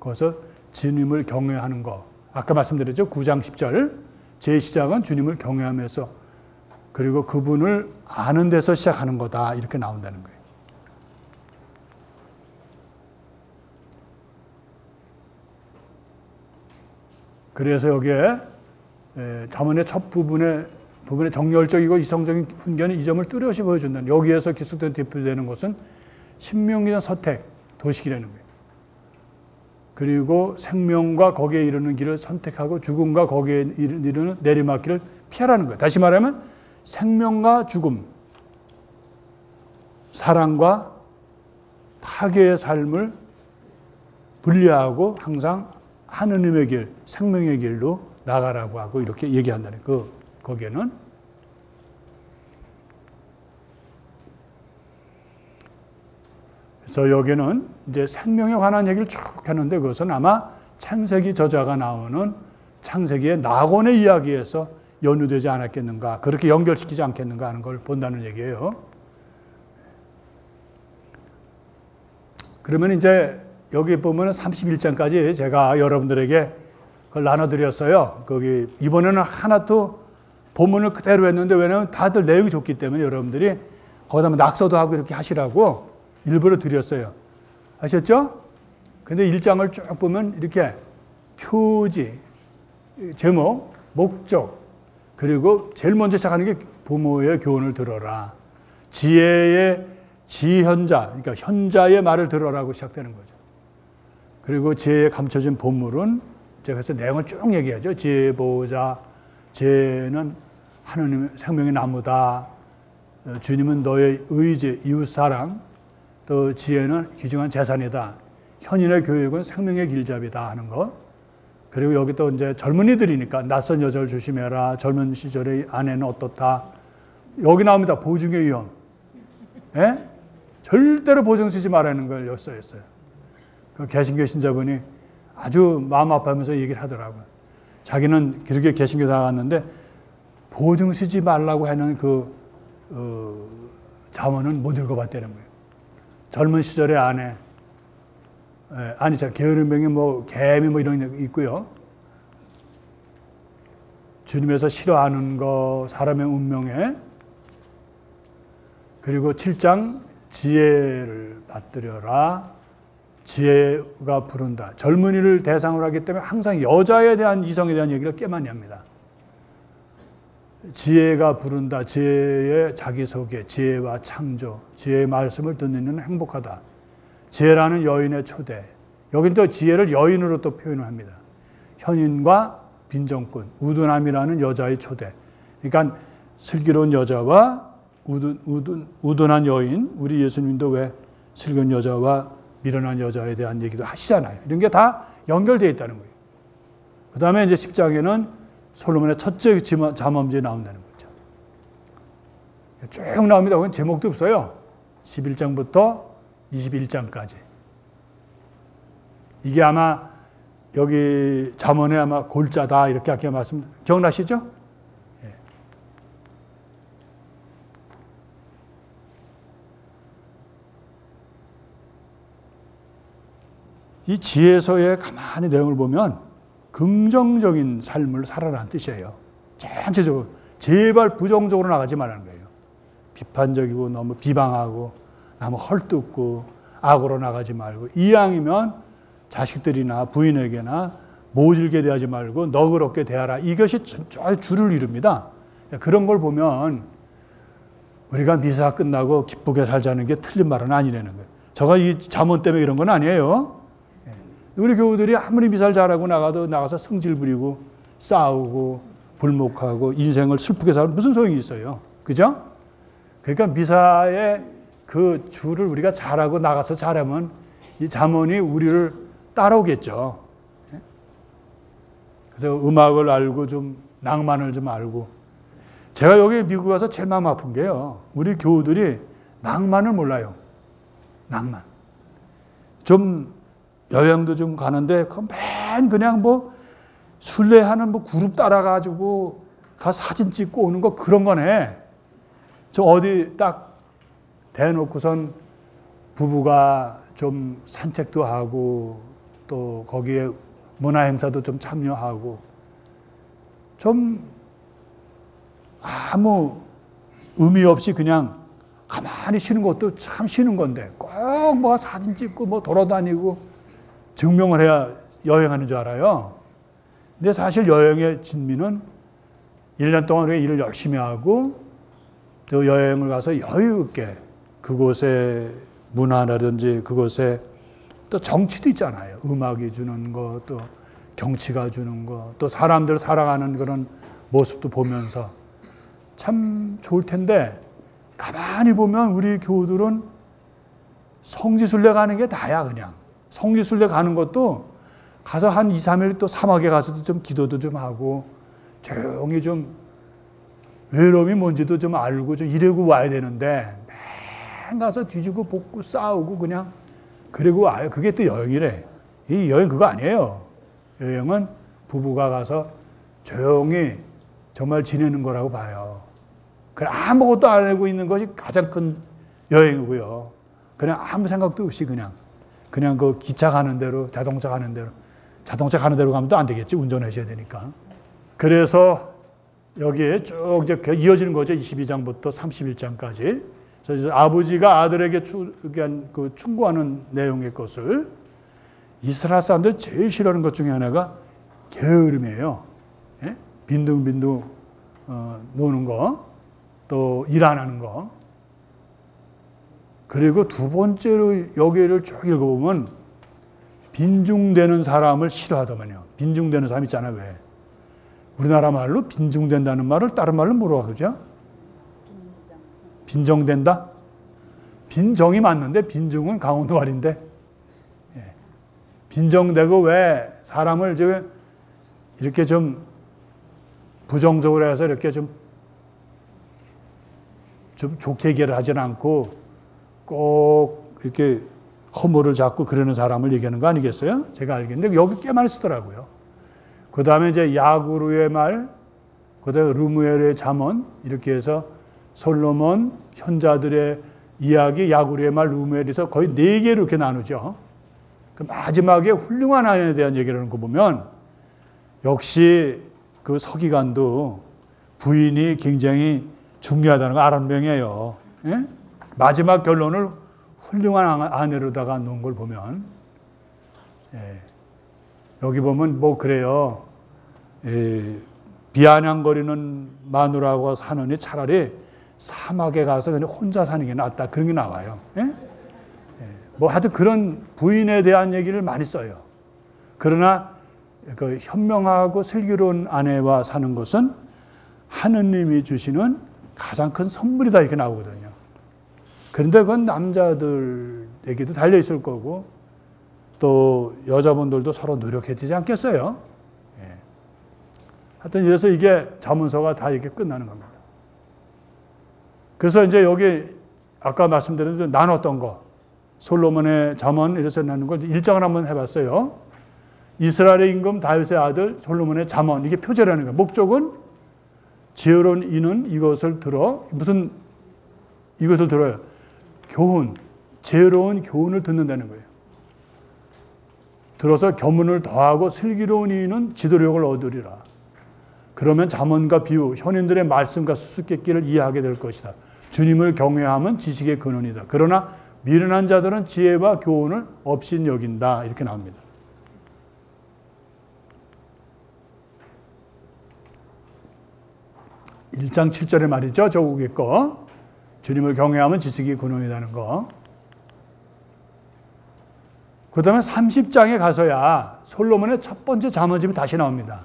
거기서 주님을 경외하는 거. 아까 말씀드렸죠. 9장 10절. 제 시작은 주님을 경외하면서 그리고 그분을 아는 데서 시작하는 거다. 이렇게 나온다는 거예요. 그래서 여기에 자문의 첫 부분에 부분에 정열적이고 이성적인 훈계는 이 점을 뚜렷이 보여준다는 여기에서 기술된 대표되는 것은 신명기전 선택 도식이라는 거예요. 그리고 생명과 거기에 이르는 길을 선택하고 죽음과 거기에 이르는 내리막길을 피하라는 거예요. 다시 말하면 생명과 죽음, 사랑과 파괴의 삶을 분리하고 항상 하느님의 길, 생명의 길로 나가라고 하고 이렇게 얘기한다는 그 거기에는 그래서 여기는 이제 생명에 관한 얘기를 쭉 하는데 그것은 아마 창세기 저자가 나오는 창세기의 낙원의 이야기에서 연루되지 않았겠는가 그렇게 연결시키지 않겠는가 하는 걸 본다는 얘기예요. 그러면 이제 여기 보면 31장까지 제가 여러분들에게 그걸 나눠드렸어요. 거기 이번에는 하나도 본문을 그대로 했는데 왜냐하면 다들 내용이 좋기 때문에 여러분들이 거기다 낙서도 하고 이렇게 하시라고 일부러 드렸어요. 아셨죠? 근데 1장을 쭉 보면 이렇게 표지, 제목, 목적, 그리고 제일 먼저 시작하는 게 부모의 교훈을 들어라. 지혜의 지현자, 그러니까 현자의 말을 들어라고 시작되는 거죠. 그리고 지혜에 감춰진 본물은 제가 그래서 내용을 쭉 얘기하죠. 지혜 보호자, 지혜는 하느님 생명의 나무다. 어, 주님은 너의 의지, 이웃 사랑, 또 지혜는 귀중한 재산이다. 현인의 교육은 생명의 길잡이다 하는 것. 그리고 여기 또 이제 젊은이들이니까 낯선 여자를 조심해라. 젊은 시절의 아내는 어떻다. 여기 나옵니다. 보증의 위험. 예? 절대로 보증 쓰지 말라는 걸 역서했어요. 그 개신교 신자분이 아주 마음 아파하면서 얘기를 하더라고요. 자기는 그렇게 개신교 나갔는데 보증 쓰지 말라고 하는 그 어, 자문은 못 읽어봤다는 거예요. 젊은 시절의 아내, 예, 아니 저 게으름병이 뭐 개미 뭐 이런 게 있고요. 주님에서 싫어하는 거, 사람의 운명에 그리고 7장 지혜를 받들여라. 지혜가 부른다. 젊은이를 대상으로 하기 때문에 항상 여자에 대한 이성에 대한 얘기를 꽤 많이 합니다. 지혜가 부른다. 지혜의 자기소개, 지혜와 창조, 지혜의 말씀을 듣는 이는 행복하다. 지혜라는 여인의 초대. 여긴 또 지혜를 여인으로 또 표현을 합니다. 현인과 빈정꾼, 우둔함이라는 여자의 초대. 그러니까 슬기로운 여자와 우둔, 우둔, 우둔한 여인, 우리 예수님도 왜 슬기로운 여자와 미련한 여자에 대한 얘기도 하시잖아요. 이런 게 다 연결되어 있다는 거예요. 그 다음에 이제 10장에는 솔로몬의 첫째 잠엄지에 나온다는 거죠. 쭉 나옵니다. 제목도 없어요. 11장부터 21장까지. 이게 아마 여기 잠언에 아마 골자다 이렇게 아까 말씀 기억나시죠? 이 지혜서의 가만히 내용을 보면 긍정적인 삶을 살아라는 뜻이에요. 전체적으로. 제발 부정적으로 나가지 말라는 거예요. 비판적이고 너무 비방하고 너무 헐뜯고 악으로 나가지 말고 이왕이면 자식들이나 부인에게나 모질게 대하지 말고 너그럽게 대하라. 이것이 주를 이룹니다. 그런 걸 보면 우리가 미사 끝나고 기쁘게 살자는 게 틀린 말은 아니라는 거예요. 저가 이 잠언 때문에 이런 건 아니에요. 우리 교우들이 아무리 미사를 잘하고 나가도 나가서 성질 부리고 싸우고 불목하고 인생을 슬프게 살면 무슨 소용이 있어요. 그죠? 그러니까 미사의 그 줄을 우리가 잘하고 나가서 잘하면 이 잠언이 우리를 따라오겠죠. 그래서 음악을 알고 좀 낭만을 좀 알고 제가 여기 미국 가서 제일 마음 아픈 게요. 우리 교우들이 낭만을 몰라요. 낭만. 좀 여행도 좀 가는데 그맨 그냥 뭐 순례하는 뭐 그룹 따라가지고 가 사진 찍고 오는 거 그런 거네. 저 어디 딱 대놓고선 부부가 좀 산책도 하고 또 거기에 문화 행사도 좀 참여하고 좀 아무 의미 없이 그냥 가만히 쉬는 것도 참 쉬는 건데 꼭 뭐 사진 찍고 뭐 돌아다니고 증명을 해야 여행하는 줄 알아요. 근데 사실 여행의 진미는 1년 동안 우리가 일을 열심히 하고 또 여행을 가서 여유 있게 그곳의 문화라든지 그곳에 또 정치도 있잖아요. 음악이 주는 거, 또 경치가 주는 거, 또 사람들 살아가는 그런 모습도 보면서 참 좋을 텐데 가만히 보면 우리 교우들은 성지순례 가는 게 다야 그냥. 성지순례 가는 것도 가서 한 2, 3일 또 사막에 가서도 좀 기도도 좀 하고 조용히 좀 외로움이 뭔지도 좀 알고 좀 이러고 와야 되는데 맨 가서 뒤지고 볶고 싸우고 그냥 그리고 와요. 그게 또 여행이래. 이 여행 그거 아니에요. 여행은 부부가 가서 조용히 정말 지내는 거라고 봐요. 그냥 아무것도 안 하고 있는 것이 가장 큰 여행이고요. 그냥 아무 생각도 없이 그냥 그냥 그 기차 가는 대로 자동차 가는 대로 자동차 가는 대로 가면 또 안 되겠지 운전하셔야 되니까. 그래서 여기에 쭉 이제 이어지는 거죠. 22장부터 31장까지. 그래서 아버지가 아들에게 추구한 그 충고하는 내용의 것을 이스라엘 사람들 제일 싫어하는 것 중에 하나가 게으름이에요. 예? 빈둥빈둥 어, 노는 거, 또 일 안 하는 거. 그리고 두 번째로 여기를 쭉 읽어보면 빈중되는 사람을 싫어하더만요. 빈중되는 사람 있잖아요. 왜? 우리나라 말로 빈중된다는 말을 다른 말로 뭐라고 하죠? 빈정된다? 빈정이 맞는데 빈중은 강원도 말인데 예. 빈정되고 왜 사람을 이렇게 좀 부정적으로 해서 이렇게 좀, 좀 좋게 얘기를 하지는 않고 꼭 이렇게 허물을 잡고 그러는 사람을 얘기하는 거 아니겠어요? 제가 알겠는데 여기 꽤 많이 쓰더라고요. 그 다음에 이제 야구르의 말, 그 다음에 루무엘의 잠언 이렇게 해서 솔로몬 현자들의 이야기, 야구르의 말, 루무엘에서 거의 네 개로 이렇게 나누죠. 그 마지막에 훌륭한 아내에 대한 얘기를 하는 거 보면 역시 그 서기관도 부인이 굉장히 중요하다는 거 알아는 명이에요. 예? 마지막 결론을 훌륭한 아내로다가 놓은 걸 보면 예. 여기 보면 뭐 그래요. 예. 비아냥거리는 마누라고 사느니 차라리 사막에 가서 그냥 혼자 사는 게 낫다. 그런 게 나와요. 예? 예. 뭐 하여튼 그런 부인에 대한 얘기를 많이 써요. 그러나 그 현명하고 슬기로운 아내와 사는 것은 하느님이 주시는 가장 큰 선물이다 이렇게 나오거든요. 그런데 그건 남자들에게도 달려 있을 거고 또 여자분들도 서로 노력해 주지 않겠어요? 예. 하여튼 이래서 이게 자문서가 다 이렇게 끝나는 겁니다. 그래서 이제 여기 아까 말씀드린 대로 나눴던 거 솔로몬의 잠언 이래서 나눈 걸 일정을 한번 해봤어요. 이스라엘의 임금 다윗의 아들 솔로몬의 잠언 이게 표제라는 거예요. 목적은 지혜로운 이는 이것을 들어 무슨 이것을 들어요. 교훈, 지혜로운 교훈을 듣는다는 거예요. 들어서 교문을 더하고 슬기로운 이는 지도력을 얻으리라. 그러면 잠언과 비유, 현인들의 말씀과 수수께끼를 이해하게 될 것이다. 주님을 경외함은 지식의 근원이다. 그러나 미련한 자들은 지혜와 교훈을 없인 여긴다. 이렇게 나옵니다. 1장 7절의 말이죠. 저 위에 거. 주님을 경외하면 지식이 근원이라는 거. 그 다음에 30장에 가서야 솔로몬의 첫 번째 잠언집이 다시 나옵니다.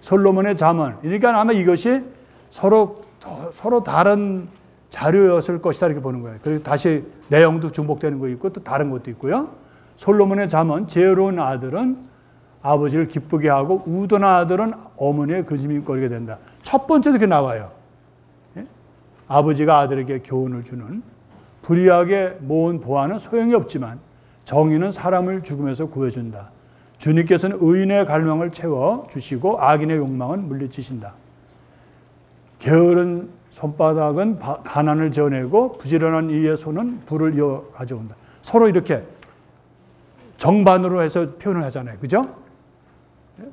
솔로몬의 잠언. 그러니까 아마 이것이 서로, 서로 다른 자료였을 것이다 이렇게 보는 거예요. 그래서 다시 내용도 중복되는 거 있고 또 다른 것도 있고요. 솔로몬의 잠언, 지혜로운 아들은 아버지를 기쁘게 하고 우둔 아들은 어머니의 거짓말거리게 된다. 첫 번째도 이렇게 나와요. 예? 아버지가 아들에게 교훈을 주는 불의하게 모은 보아는 소용이 없지만 정의는 사람을 죽음에서 구해준다. 주님께서는 의인의 갈망을 채워 주시고 악인의 욕망은 물리치신다. 게으른 손바닥은 가난을 전내고 부지런한 이의 손은 불을 이어 가져온다. 서로 이렇게 정반으로 해서 표현을 하잖아요. 그죠?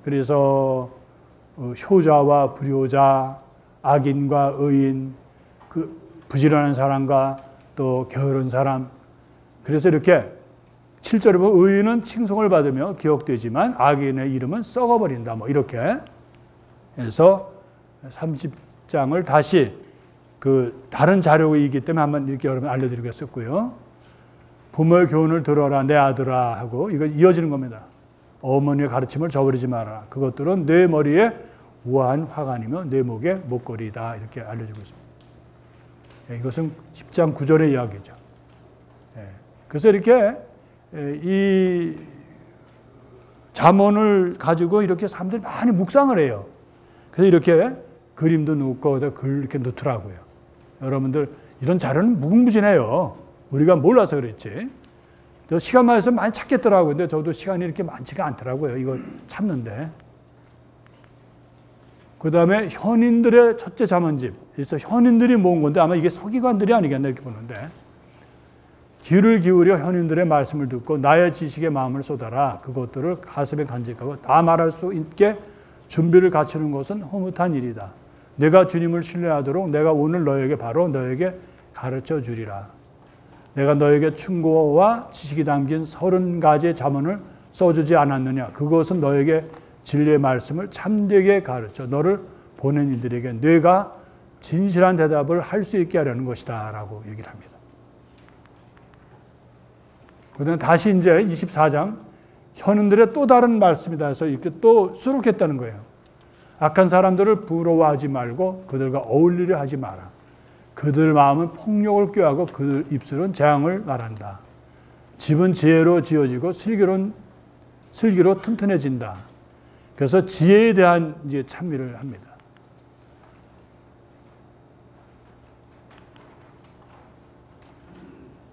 그래서 어, 효자와 불효자, 악인과 의인, 그 부지런한 사람과 또 게으른 사람. 그래서 이렇게 7절에 보면 의인은 칭송을 받으며 기억되지만 악인의 이름은 썩어버린다. 뭐 이렇게 해서 30장을 다시 그 다른 자료이기 때문에 한번 이렇게 여러분 알려드리겠었고요. 부모의 교훈을 들어라 내 아들아 하고 이거 이어지는 겁니다. 어머니의 가르침을 저버리지 마라. 그것들은 내 머리에 우아한 화관이며 내 목에 목걸이다 이렇게 알려주고 있습니다. 예, 이것은 10장 9절의 이야기죠. 예, 그래서 이렇게 예, 이 잠언을 가지고 이렇게 사람들이 많이 묵상을 해요. 그래서 이렇게 그림도 글 이렇게 넣더라고요. 여러분들 이런 자료는 무궁무진해요. 우리가 몰라서 그랬지. 시간 많아서 많이 찾겠더라고요. 근데 저도 시간이 이렇게 많지가 않더라고요. 이걸 찾는데. 그 다음에 현인들의 첫째 자문집. 그래서 현인들이 모은 건데 아마 이게 서기관들이 아니겠나 이렇게 보는데. 귀를 기울여 현인들의 말씀을 듣고 나의 지식의 마음을 쏟아라. 그것들을 가슴에 간직하고 다 말할 수 있게 준비를 갖추는 것은 허무한 일이다. 내가 주님을 신뢰하도록 내가 오늘 너에게 바로 너에게 가르쳐 주리라. 내가 너에게 충고와 지식이 담긴 서른 가지의 자문을 써주지 않았느냐. 그것은 너에게 진리의 말씀을 참되게 가르쳐 너를 보낸 이들에게 뇌가 진실한 대답을 할 수 있게 하려는 것이다. 라고 얘기를 합니다. 그다음 다시 이제 24장 현인들의 또 다른 말씀이다 해서 이렇게 또 수록했다는 거예요. 악한 사람들을 부러워하지 말고 그들과 어울리려 하지 마라. 그들 마음은 폭력을 꾀하고 그들 입술은 재앙을 말한다. 집은 지혜로 지어지고 슬기로 슬기로 튼튼해진다. 그래서 지혜에 대한 이제 찬미를 합니다.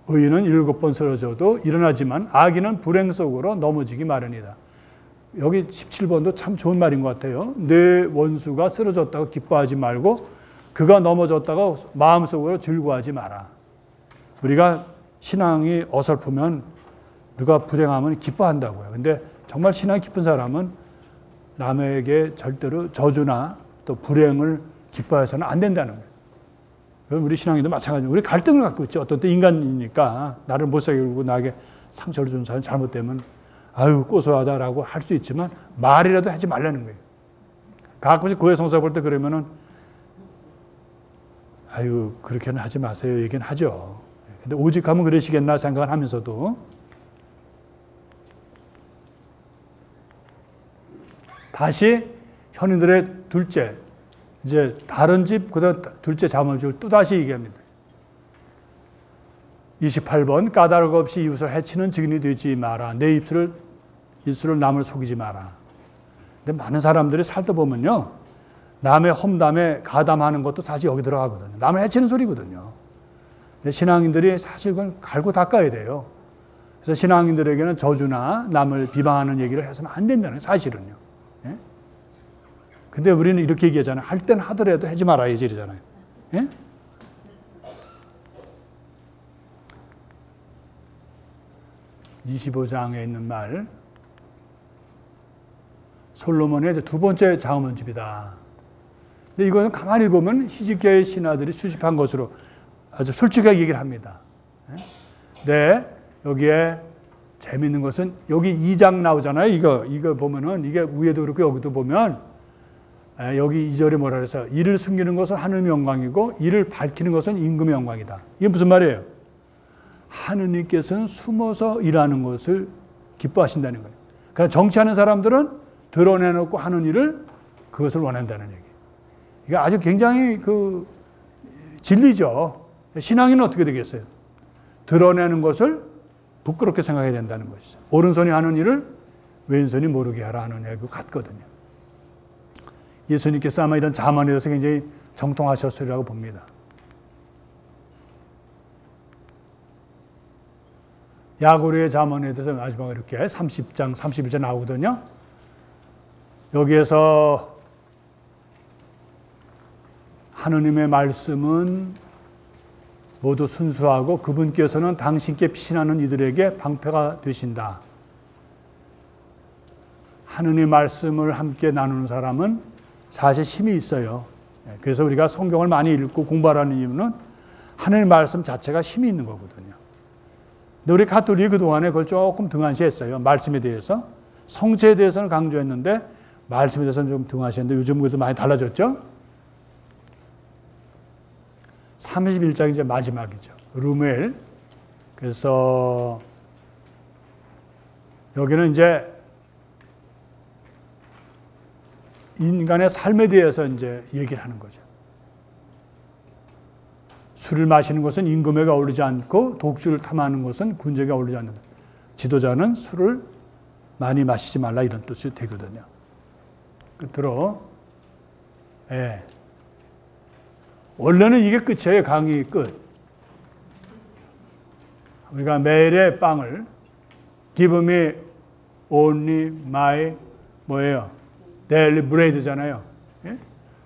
의인은 일곱 번 쓰러져도 일어나지만 악인은 불행 속으로 넘어지기 마련이다. 여기 17번도 참 좋은 말인 것 같아요. 내 원수가 쓰러졌다고 기뻐하지 말고 그가 넘어졌다가 마음속으로 즐거워하지 마라. 우리가 신앙이 어설프면 누가 불행하면 기뻐한다고요. 근데 정말 신앙 깊은 사람은 남에게 절대로 저주나 또 불행을 기뻐해서는 안 된다는 거예요. 우리 신앙에도 마찬가지로 우리 갈등을 갖고 있죠. 어떤 때 인간이니까 나를 못 살게 굴고 나에게 상처를 준 사람 잘못되면 아유 고소하다라고 할 수 있지만 말이라도 하지 말라는 거예요. 가끔씩 교회 성사 볼 때 그러면은 아유 그렇게는 하지 마세요 얘기는 하죠. 근데 오직 하면 그러시겠나 생각을 하면서도 다시 현인들의 둘째, 이제 다른 집, 그다음 둘째 자문집을 또다시 얘기합니다. 28번 까닭 없이 이웃을 해치는 증인이 되지 마라. 내 입술을 입술을 남을 속이지 마라. 근데 많은 사람들이 살다 보면요. 남의 험담에 가담하는 것도 사실 여기 들어가거든요. 남을 해치는 소리거든요. 근데 신앙인들이 사실 그건 갈고 닦아야 돼요. 그래서 신앙인들에게는 저주나 남을 비방하는 얘기를 해서는 안 된다는 사실은요. 예? 근데 우리는 이렇게 얘기하잖아요. 할 땐 하더라도 하지 말아야지 이러잖아요. 예? (25장에) 있는 말 솔로몬의 두 번째 자문집이다. 근데 이거는 가만히 보면 시집계의 신하들이 수집한 것으로 아주 솔직하게 얘기를 합니다. 예? 네, 여기에 재밌는 것은 여기 2장 나오잖아요. 이거 이거 보면은 이게 위에도 그렇고 여기도 보면 여기 2절에 뭐라 그래서 이를 숨기는 것은 하늘의 영광이고 이를 밝히는 것은 임금의 영광이다. 이게 무슨 말이에요? 하느님께서는 숨어서 일하는 것을 기뻐하신다는 거예요. 그러나 정치하는 사람들은 드러내놓고 하는 일을 그것을 원한다는 얘기. 이게 아주 굉장히 그 진리죠. 신앙인은 어떻게 되겠어요? 드러내는 것을 부끄럽게 생각해야 된다는 것이죠. 오른손이 하는 일을 왼손이 모르게 하라 하는 얘기 같거든요. 예수님께서 아마 이런 자만에 대해서 굉장히 정통하셨으리라고 봅니다. 야고리의 자문에 대해서 마지막 이렇게 30장, 31장 나오거든요. 여기에서 하느님의 말씀은 모두 순수하고 그분께서는 당신께 피신하는 이들에게 방패가 되신다. 하느님 말씀을 함께 나누는 사람은 사실 힘이 있어요. 예, 그래서 우리가 성경을 많이 읽고 공부하라는 이유는 하느님 말씀 자체가 힘이 있는 거거든요. 근데 우리 가톨릭 그동안에 그걸 조금 등한시했어요. 말씀에 대해서. 성체에 대해서는 강조했는데 말씀에 대해서는 좀 등한시했는데 요즘 그래도 많이 달라졌죠. 31장이 이제 마지막이죠. 루멜. 그래서 여기는 이제 인간의 삶에 대해서 이제 얘기를 하는 거죠. 술을 마시는 것은 임금에게 어울리지 않고 독주를 탐하는 것은 군적에 어울리지 않는다. 지도자는 술을 많이 마시지 말라 이런 뜻이 되거든요. 끝으로 예. 원래는 이게 끝이에요. 강의 끝. 우리가 매일의 빵을 give only my 뭐예요? Daily bread잖아요. 예?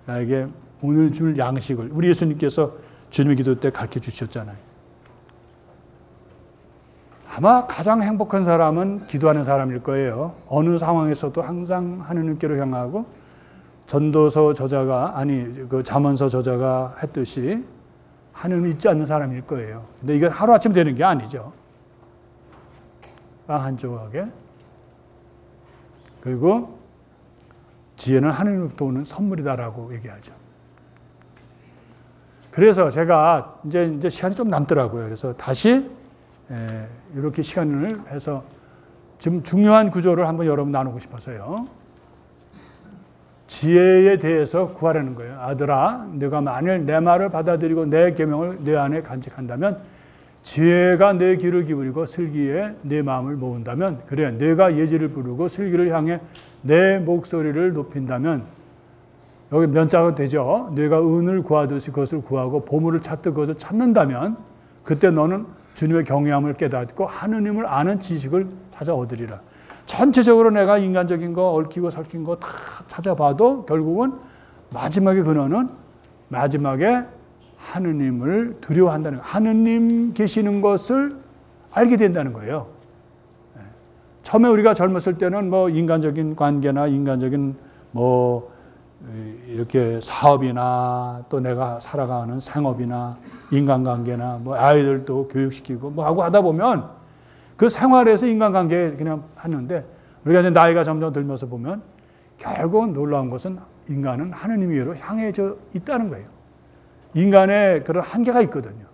나에게 오늘 줄 양식을 우리 예수님께서 주님의 기도 때 가르쳐 주셨잖아요. 아마 가장 행복한 사람은 기도하는 사람일 거예요. 어느 상황에서도 항상 하느님께로 향하고 전도서 저자가 아니 그 잠언서 저자가 했듯이 하느님 잊지 않는 사람일 거예요. 근데 이게 하루 아침 되는 게 아니죠. 빵 한 조각에 그리고 지혜는 하느님부터 오는 선물이다라고 얘기하죠. 그래서 제가 이제 이제 시간이 좀 남더라고요. 그래서 다시 이렇게 시간을 해서 지금 중요한 구조를 한번 여러분 나누고 싶어서요. 지혜에 대해서 구하라는 거예요. 아들아, 네가 만일 내 말을 받아들이고 내 계명을 내 안에 간직한다면 지혜가 내 귀를 기울이고 슬기에 내 마음을 모은다면 그래 내가 예지를 부르고 슬기를 향해 내 목소리를 높인다면 여기 면자가 되죠. 내가 은을 구하듯이 그것을 구하고 보물을 찾듯 그것을 찾는다면 그때 너는 주님의 경외함을 깨닫고 하느님을 아는 지식을 찾아 얻으리라. 전체적으로 내가 인간적인 거 얽히고 설킨 거 다 찾아봐도 결국은 마지막에 근원은 마지막에 하느님을 두려워한다는 하느님 계시는 것을 알게 된다는 거예요. 예. 처음에 우리가 젊었을 때는 뭐 인간적인 관계나 인간적인 뭐 이렇게 사업이나 또 내가 살아가는 생업이나 인간관계나 뭐 아이들도 교육시키고 뭐 하고 하다 보면 그 생활에서 인간관계 그냥 하는데 우리가 이제 나이가 점점 들면서 보면 결국 놀라운 것은 인간은 하느님 위로 향해져 있다는 거예요. 인간의 그런 한계가 있거든요.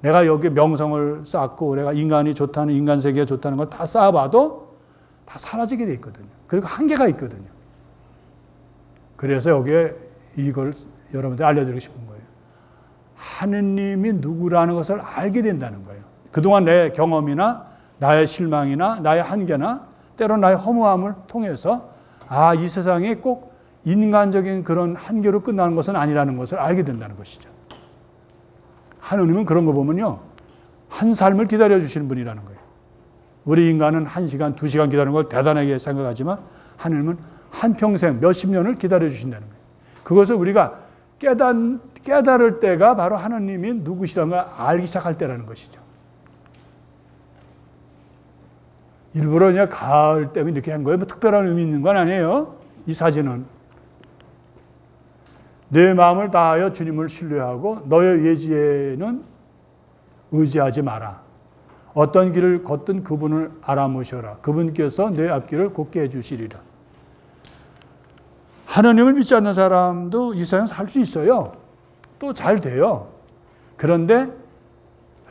내가 여기 명성을 쌓고 내가 인간이 좋다는 인간 세계가 좋다는 걸 다 쌓아봐도 다 사라지게 돼 있거든요. 그리고 한계가 있거든요. 그래서 여기에 이걸 여러분들 알려드리고 싶은 거예요. 하느님이 누구라는 것을 알게 된다는 거예요. 그동안 내 경험이나 나의 실망이나 나의 한계나 때로 나의 허무함을 통해서 아, 이 세상이 꼭 인간적인 그런 한계로 끝나는 것은 아니라는 것을 알게 된다는 것이죠. 하느님은 그런 거 보면요. 한 삶을 기다려 주시는 분이라는 거예요. 우리 인간은 한 시간, 두 시간 기다리는 걸 대단하게 생각하지만 하느님은 한 평생, 몇십 년을 기다려 주신다는 거예요. 그것을 우리가 깨닫, 깨달을 때가 바로 하느님이 누구시라는 걸 알기 시작할 때라는 것이죠. 일부러 그냥 가을 때문에 이렇게 한 거예요. 뭐 특별한 의미 있는 건 아니에요. 이 사진은. 내 마음을 다하여 주님을 신뢰하고 너의 예지에는 의지하지 마라. 어떤 길을 걷든 그분을 알아보셔라. 그분께서 내 앞길을 곱게 해주시리라. 하나님을 믿지 않는 사람도 이 세상 살수 있어요. 또 잘 돼요. 그런데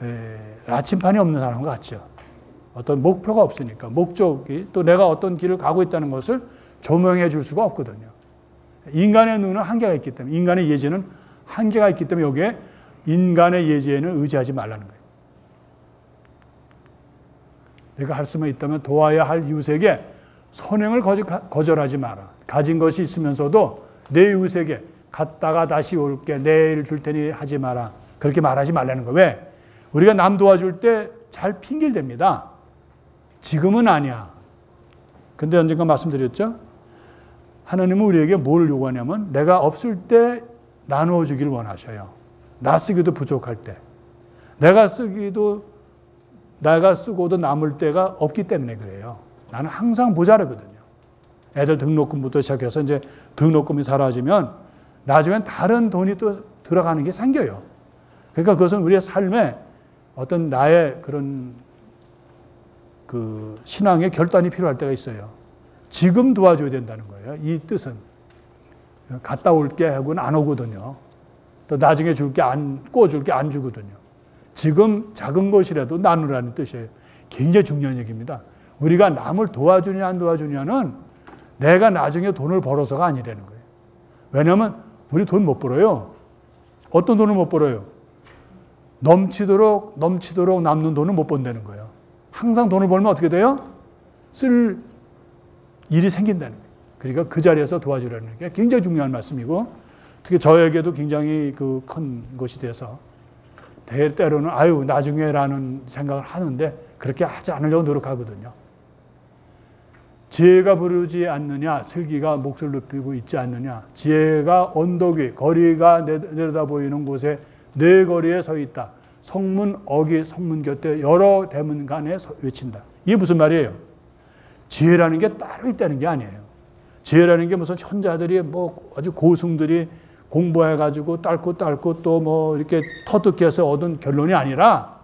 에, 나침판이 없는 사람 같죠. 어떤 목표가 없으니까 목적이 또 내가 어떤 길을 가고 있다는 것을 조명해 줄 수가 없거든요. 인간의 눈은 한계가 있기 때문에 인간의 예지는 한계가 있기 때문에 여기에 인간의 예지에는 의지하지 말라는 거예요. 내가 할 수만 있다면 도와야 할 이웃에게 선행을 거절하지 마라. 가진 것이 있으면서도 내 이웃에게 갔다가 다시 올게 내일 줄 테니 하지 마라. 그렇게 말하지 말라는 거예요. 왜? 우리가 남 도와줄 때 잘 핑계를 댑니다. 지금은 아니야. 근데 언젠가 말씀드렸죠? 하나님은 우리에게 뭘 요구하냐면 내가 없을 때 나누어 주기를 원하셔요. 나 쓰기도 부족할 때. 내가 쓰기도 내가 쓰고도 남을 때가 없기 때문에 그래요. 나는 항상 모자르거든요. 애들 등록금부터 시작해서 이제 등록금이 사라지면 나중엔 다른 돈이 또 들어가는 게 생겨요. 그러니까 그것은 우리의 삶에 어떤 나의 그런 그 신앙의 결단이 필요할 때가 있어요. 지금 도와줘야 된다는 거예요. 이 뜻은 갔다 올게 하고는 안 오거든요. 또 나중에 줄 게 안, 꿔줄게 안 주거든요. 지금 작은 것이라도 나누라는 뜻이에요. 굉장히 중요한 얘기입니다. 우리가 남을 도와주냐 안 도와주냐는 내가 나중에 돈을 벌어서가 아니라는 거예요. 왜냐하면 우리 돈 못 벌어요. 어떤 돈을 못 벌어요? 넘치도록 넘치도록 남는 돈을 못 번다는 거예요. 항상 돈을 벌면 어떻게 돼요? 쓸 일이 생긴다는 거예요. 그러니까 그 자리에서 도와주라는 게 굉장히 중요한 말씀이고 특히 저에게도 굉장히 그 큰 것이 돼서 때로는 아유 나중에라는 생각을 하는데 그렇게 하지 않으려고 노력하거든요. 지혜가 부르지 않느냐 슬기가 몫을 높이고 있지 않느냐 지혜가 언덕 위 거리가 내려다 보이는 곳에 네 거리에 서 있다. 성문 어기 성문 곁에 여러 대문 간에 외친다. 이게 무슨 말이에요? 지혜라는 게 따로 있다는 게 아니에요. 지혜라는 게 무슨 현자들이 뭐 아주 고승들이 공부해가지고 딸고 딸고 또 뭐 이렇게 터득해서 얻은 결론이 아니라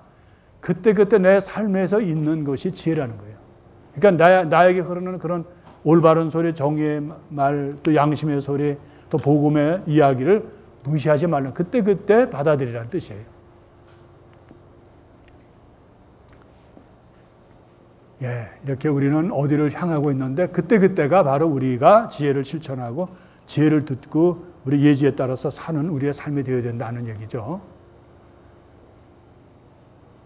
그때그때 내 삶에서 있는 것이 지혜라는 거예요. 그러니까 나, 나에게 흐르는 그런 올바른 소리, 정의의 말, 또 양심의 소리, 또 복음의 이야기를 무시하지 말라. 그때그때 받아들이라는 뜻이에요. 예, 이렇게 우리는 어디를 향하고 있는데 그때그때가 바로 우리가 지혜를 실천하고 지혜를 듣고 우리 예지에 따라서 사는 우리의 삶이 되어야 된다는 얘기죠.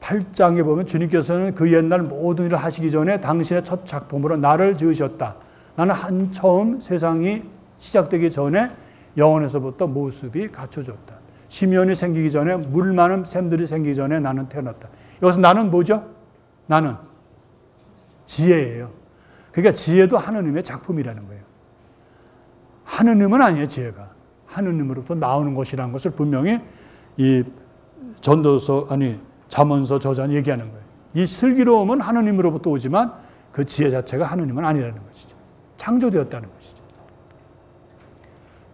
8장에 보면 주님께서는 그 옛날 모든 일을 하시기 전에 당신의 첫 작품으로 나를 지으셨다. 나는 한 처음 세상이 시작되기 전에 영원에서부터 모습이 갖춰졌다. 심연이 생기기 전에 물 많은 샘들이 생기기 전에 나는 태어났다. 여기서 나는 뭐죠? 나는 지혜예요. 그러니까 지혜도 하느님의 작품이라는 거예요. 하느님은 아니에요, 지혜가. 하느님으로부터 나오는 것이라는 것을 분명히 이 전도서, 아니, 잠언서 저자는 얘기하는 거예요. 이 슬기로움은 하느님으로부터 오지만 그 지혜 자체가 하느님은 아니라는 것이죠. 창조되었다는 것이죠.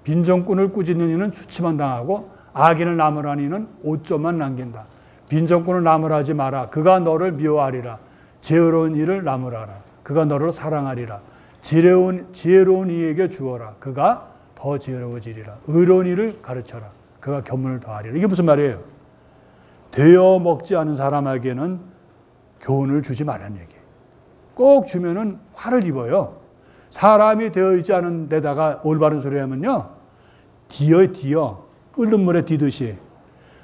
빈정꾼을 꾸짖는 이는 수치만 당하고 악인을 나무라는 이는 오점만 남긴다. 빈정꾼을 나무라지 마라. 그가 너를 미워하리라. 지혜로운 일을 나무라라. 그가 너를 사랑하리라. 지혜로운, 지혜로운 이에게 주어라. 그가 더 지혜로워지리라. 의로운 일을 가르쳐라. 그가 견문을 더하리라. 이게 무슨 말이에요? 되어 먹지 않은 사람에게는 교훈을 주지 말라는 얘기예요. 꼭 주면은 화를 입어요. 사람이 되어 있지 않은 데다가 올바른 소리 하면요. 데어 데어. 끓는 물에 데듯이.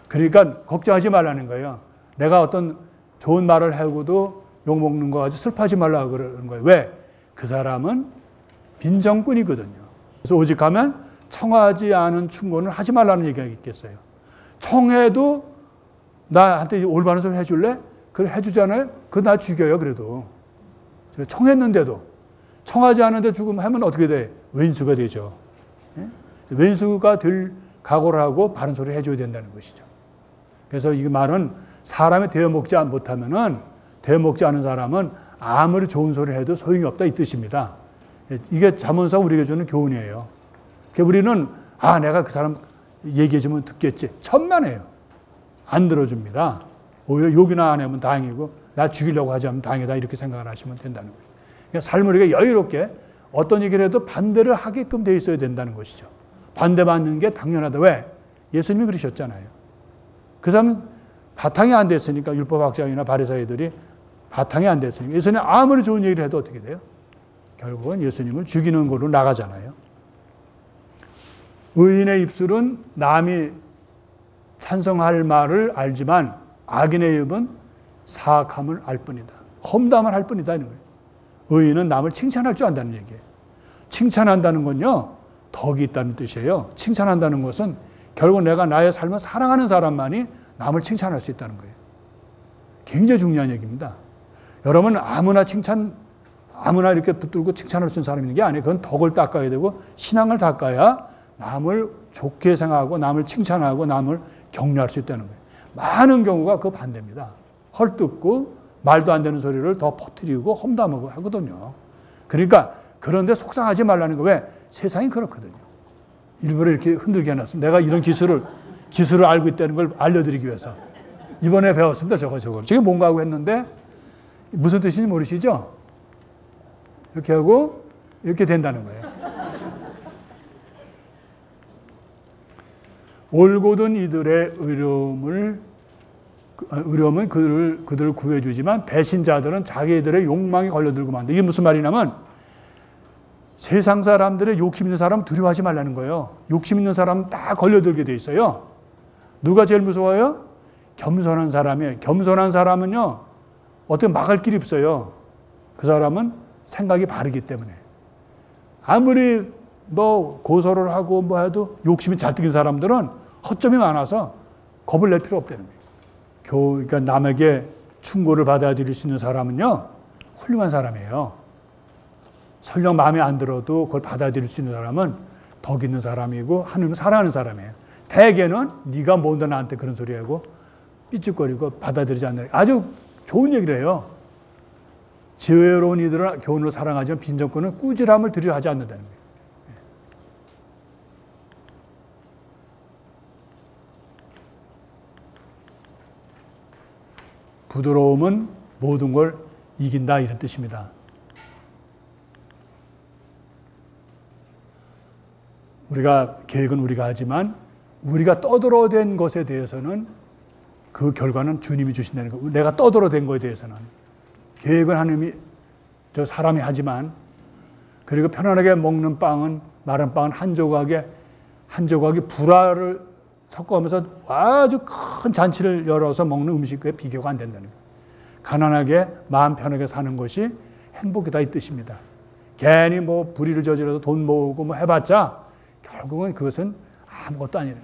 그러니까 걱정하지 말라는 거예요. 내가 어떤 좋은 말을 하고도 욕먹는 거 가지고 슬퍼하지 말라고 그러는 거예요. 왜? 그 사람은 빈정꾼이거든요. 그래서 오직 하면 청하지 않은 충고는 하지 말라는 얘기가 있겠어요. 청해도 나한테 올바른 소리 해줄래? 그래 해주잖아요. 그 나 죽여요. 그래도 청했는데도 청하지 않은데 죽으면 하면 어떻게 돼? 왼수가 되죠. 예? 왼수가 될 각오를 하고 바른 소리 해줘야 된다는 것이죠. 그래서 이 말은 사람이 되어 먹지 못하면은 되어 먹지 않은 사람은 아무리 좋은 소리 해도 소용이 없다 이 뜻입니다. 이게 자문사 우리에게 주는 교훈이에요. 우리는 아 내가 그 사람 얘기해주면 듣겠지 천만에요. 안 들어줍니다. 오히려 욕이나 안 하면 다행이고 나 죽이려고 하지 않으면 다행이다 이렇게 생각을 하시면 된다는 거예요. 그러니까 삶을 우리가 여유롭게 어떤 얘기를 해도 반대를 하게끔 돼 있어야 된다는 것이죠. 반대받는 게 당연하다. 왜? 예수님이 그러셨잖아요. 그 사람은 바탕이 안 됐으니까 율법학자이나 바리사이들이 바탕이 안 됐으니까 예수님 아무리 좋은 얘기를 해도 어떻게 돼요? 결국은 예수님을 죽이는 걸로 나가잖아요. 의인의 입술은 남이 찬성할 말을 알지만 악인의 입은 사악함을 알 뿐이다. 험담을 할 뿐이다. 이런 거예요. 의인은 남을 칭찬할 줄 안다는 얘기예요. 칭찬한다는 건요, 덕이 있다는 뜻이에요. 칭찬한다는 것은 결국 내가 나의 삶을 사랑하는 사람만이 남을 칭찬할 수 있다는 거예요. 굉장히 중요한 얘기입니다. 여러분 아무나 칭찬 아무나 이렇게 붙들고 칭찬할 수 있는 사람이 있는 게 아니에요. 그건 덕을 닦아야 되고 신앙을 닦아야 남을 좋게 생각하고 남을 칭찬하고 남을 격려할 수 있다는 거예요. 많은 경우가 그 반대입니다. 헐뜯고 말도 안 되는 소리를 더 퍼뜨리고 험담하고 하거든요. 그러니까 그런데 속상하지 말라는 거 왜? 세상이 그렇거든요. 일부러 이렇게 흔들게 해놨습니다. 내가 이런 기술을 기술을 알고 있다는 걸 알려드리기 위해서 이번에 배웠습니다. 저거 저거. 저게 뭔가 하고 했는데 무슨 뜻인지 모르시죠? 이렇게 하고 이렇게 된다는 거예요. 올고든 이들의 의로움을 아, 의로움은 그들을 그들을 구해주지만 배신자들은 자기들의 욕망에 걸려들고 만다. 이게 무슨 말이냐면 세상 사람들의 욕심 있는 사람 두려워하지 말라는 거예요. 욕심 있는 사람 다 걸려들게 돼 있어요. 누가 제일 무서워요? 겸손한 사람이에요. 겸손한 사람은요 어떻게 막을 길이 없어요. 그 사람은 생각이 바르기 때문에 아무리 뭐 고소를 하고 뭐 해도 욕심이 잔뜩인 사람들은 허점이 많아서 겁을 낼 필요 없다는 거예요. 교, 그러니까 남에게 충고를 받아들일 수 있는 사람은요, 훌륭한 사람이에요. 설령 마음에 안 들어도 그걸 받아들일 수 있는 사람은 덕 있는 사람이고 하나님을 사랑하는 사람이에요. 대개는 네가 뭔데 나한테 그런 소리 하고 삐죽거리고 받아들이지 않는 아주 좋은 얘기를 해요. 지혜로운 이들은 교훈을 사랑하지만 빈정권은 꾸지람을 들여 하지 않는다는 거예요. 부드러움은 모든 걸 이긴다 이런 뜻입니다. 우리가 계획은 우리가 하지만 우리가 떠들어댄 것에 대해서는 그 결과는 주님이 주신다는 거. 내가 떠들어댄 것에 대해서는 계획은 하나님이 저 사람이 하지만 그리고 편안하게 먹는 빵은 마른 빵은 한 조각에 한 조각이 불화를 섞어가면서 아주 큰 잔치를 열어서 먹는 음식에 비교가 안 된다는 거예요. 가난하게 마음 편하게 사는 것이 행복이다 이 뜻입니다. 괜히 뭐 불의를 저질러도 돈 모으고 뭐 해봤자 결국은 그것은 아무것도 아니에요.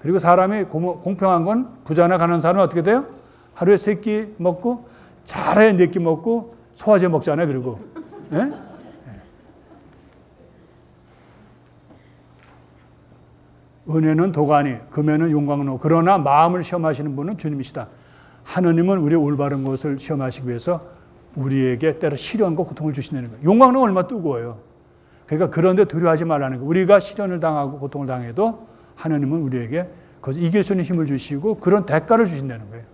그리고 사람이 공평한 건 부자나 가난한 사람은 어떻게 돼요? 하루에 세 끼 먹고 잘해 네끼 먹고 소화제 먹잖아요. 그리고 예? 은혜는 도가니, 금혜는 용광로. 그러나 마음을 시험하시는 분은 주님이시다. 하느님은 우리의 올바른 것을 시험하시기 위해서 우리에게 때로 시련과 고통을 주신다는 거예요. 용광로는 얼마 뜨거워요. 그러니까 그런데 두려워하지 말라는 거예요. 우리가 시련을 당하고 고통을 당해도 하느님은 우리에게 그것을 이길 수 있는 힘을 주시고 그런 대가를 주신다는 거예요.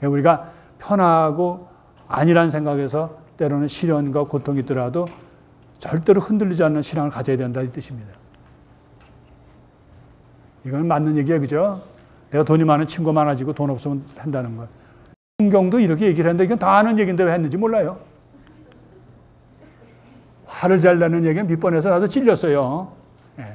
그러니까 우리가 편하고 아니란 생각에서 때로는 시련과 고통이 있더라도 절대로 흔들리지 않는 신앙을 가져야 된다 이 뜻입니다. 이건 맞는 얘기야, 그죠? 내가 돈이 많은 친구 많아지고 돈 없으면 한다는 거. 성경도 이렇게 얘기를 했는데 이건 다 아는 얘기인데 왜 했는지 몰라요. 화를 잘 내는 얘기는 밑번에서 나도 찔렸어요. 네.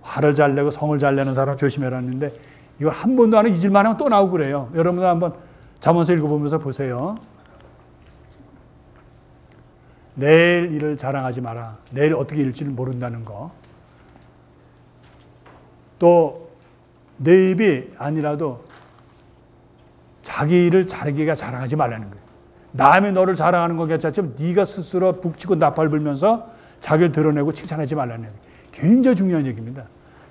화를 잘 내고 성을 잘 내는 사람 조심해라는데 이거 한 번도 안 잊을만 하면 또 나오고 그래요. 여러분들 한번 잠언서 읽어보면서 보세요. 내일 일을 자랑하지 마라. 내일 어떻게 일지를 모른다는 거. 또 내 입이 아니라도 자기 일을 자기가 자랑하지 말라는 거예요. 남이 너를 자랑하는 거 괜찮지만 네가 스스로 북치고 나팔 불면서 자기를 드러내고 칭찬하지 말라는 거예요. 굉장히 중요한 얘기입니다.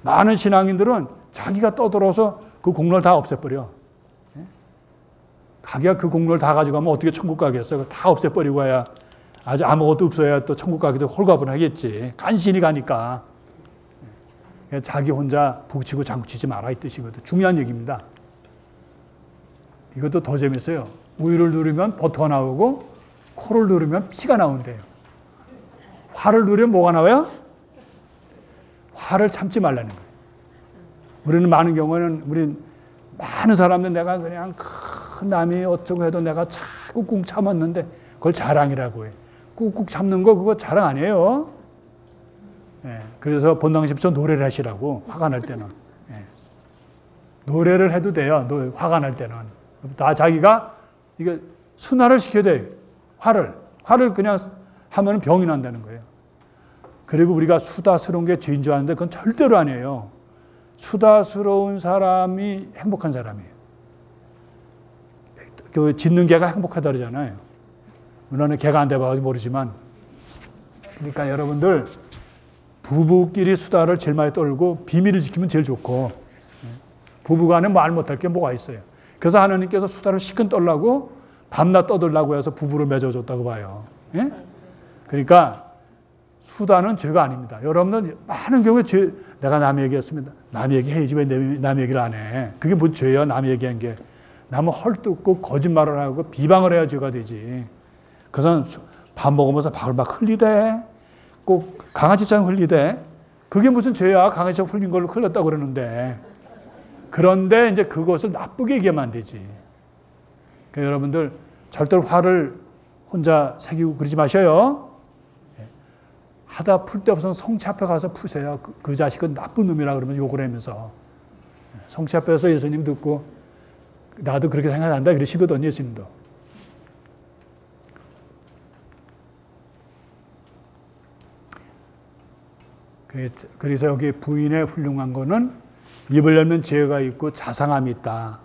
많은 신앙인들은 자기가 떠들어서 그 공로를 다 없애버려. 예? 자기가 그 공로를 다 가져가면 어떻게 천국 가겠어? 다 없애버리고 해야 아주 아무것도 없어야 또 천국 가기도 홀가분하겠지. 간신히 가니까. 자기 혼자 북치고 장구치지 마라 이 뜻이거든. 중요한 얘기입니다. 이것도 더 재밌어요. 우유를 누르면 버터가 나오고 코를 누르면 피가 나온대요. 화를 누르면 뭐가 나와요? 화를 참지 말라는 거예요. 우리는 많은 경우에는 우리 많은 사람들 내가 그냥 큰 남이 어쩌고 해도 내가 자꾸 꾹 참았는데 그걸 자랑이라고 해. 꾹꾹 참는 거 그거 자랑 아니에요. 예, 그래서 본당십서 노래를 하시라고 화가 날 때는 예. 노래를 해도 돼요. 노, 화가 날 때는 다 자기가 이게 순화를 시켜야 돼. 화를 화를 그냥 하면 병이 난다는 거예요. 그리고 우리가 수다스러운 게 죄인 줄 아는데 그건 절대로 아니에요. 수다스러운 사람이 행복한 사람이에요. 그 짖는 개가 행복하다 그러잖아요. 물론 개가 안 돼봐서 모르지만 그러니까 여러분들 부부끼리 수다를 제일 많이 떨고 비밀을 지키면 제일 좋고 부부간에 말 못할 게 뭐가 있어요. 그래서 하나님께서 수다를 시큰 떨라고 밤낮 떠들라고 해서 부부를 맺어줬다고 봐요. 예? 그러니까 수다는 죄가 아닙니다. 여러분들 많은 경우에 죄, 내가 남 얘기했습니다. 남 얘기 해야지 왜 남 얘기를 안 해. 그게 뭐 죄야, 남 얘기한 게. 남은 헐뜯고 거짓말을 하고 비방을 해야 죄가 되지. 그래서 밥 먹으면서 밥을 막 흘리대. 꼭 강아지처럼 흘리대. 그게 무슨 죄야? 강아지처럼 흘린 걸로 흘렸다고 그러는데. 그런데 이제 그것을 나쁘게 얘기하면 안 되지. 그러니까 여러분들 절대로 화를 혼자 새기고 그러지 마셔요. 예. 하다 풀데 없으면 성치 앞에 가서 푸세요. 그, 그 자식은 나쁜 놈이라 그러면 욕을 하면서. 예. 성치 앞에서 예수님 듣고 나도 그렇게 생각한다 그러시거든요, 예수님도. 그, 그래서 여기 부인의 훌륭한 거는 입을 열면 죄가 있고 자상함이 있다.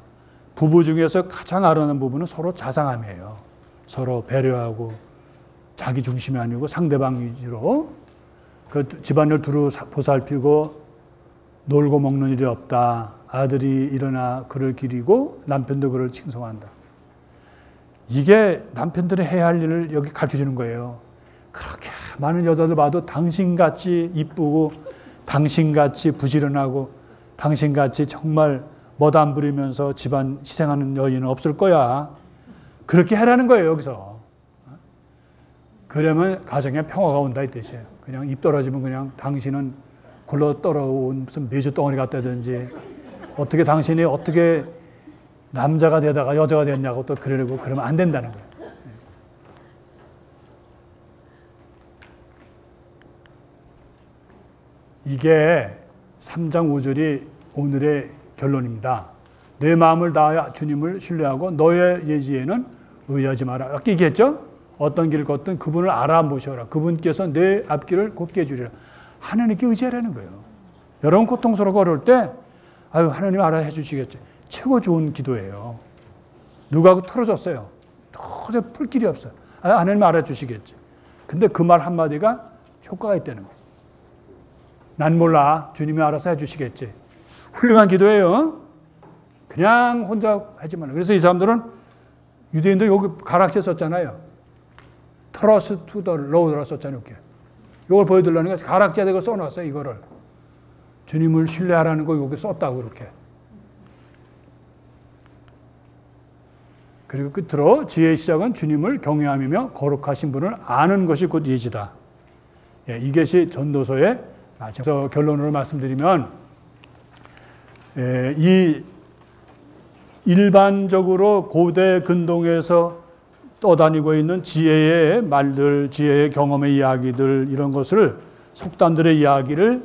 부부 중에서 가장 아름다운 부분은 서로 자상함이에요. 서로 배려하고 자기 중심이 아니고 상대방 위주로 그 집안을 두루 보살피고 놀고 먹는 일이 없다. 아들이 일어나 그를 기리고 남편도 그를 칭송한다. 이게 남편들이 해야 할 일을 여기 가르쳐 주는 거예요. 그렇게 많은 여자들 봐도 당신같이 이쁘고 당신같이 부지런하고 당신같이 정말 멋안 부리면서 집안 희생하는 여인은 없을 거야. 그렇게 해라는 거예요, 여기서. 그러면 가정에 평화가 온다 이 뜻이에요. 그냥 입 떨어지면 그냥 당신은 굴러 떨어온 무슨 메주 덩어리 같다든지 어떻게 당신이 어떻게 남자가 되다가 여자가 됐냐고 또 그러려고 그러면 안 된다는 거예요. 이게 3장 5절이 오늘의 결론입니다. 내 마음을 다하여 주님을 신뢰하고 너의 예지에는 의하지 마라. 아까 얘기했죠? 어떤 길을 걷든 그분을 알아보셔라. 그분께서 내 앞길을 곱게 해주리라. 하나님께 의지하라는 거예요. 여러분 고통스럽고 어려울 때 아유 하나님 알아 해주시겠지. 최고 좋은 기도예요. 누가 틀어졌어요. 도저히 풀 길이 없어요. 아, 하나님 알아주시겠지. 근데 그 말 한마디가 효과가 있다는 거예요. 난 몰라. 주님이 알아서 해주시겠지. 훌륭한 기도예요. 그냥 혼자 하지만. 그래서 이 사람들은 유대인들 여기 가락지 썼잖아요. Trust to the Lord라 썼잖아요. 이렇게. 이걸 보여드리려는 게 이걸 써놨어요. 이거를. 주님을 신뢰하라는 거 여기 썼다고 그렇게. 그리고 끝으로 지혜의 시작은 주님을 경외함이며 거룩하신 분을 아는 것이 곧 예지다. 예, 이것이 전도서의 마지막 결론으로 말씀드리면 예, 이 일반적으로 고대 근동에서 떠다니고 있는 지혜의 말들, 지혜의 경험의 이야기들 이런 것을 속담들의 이야기를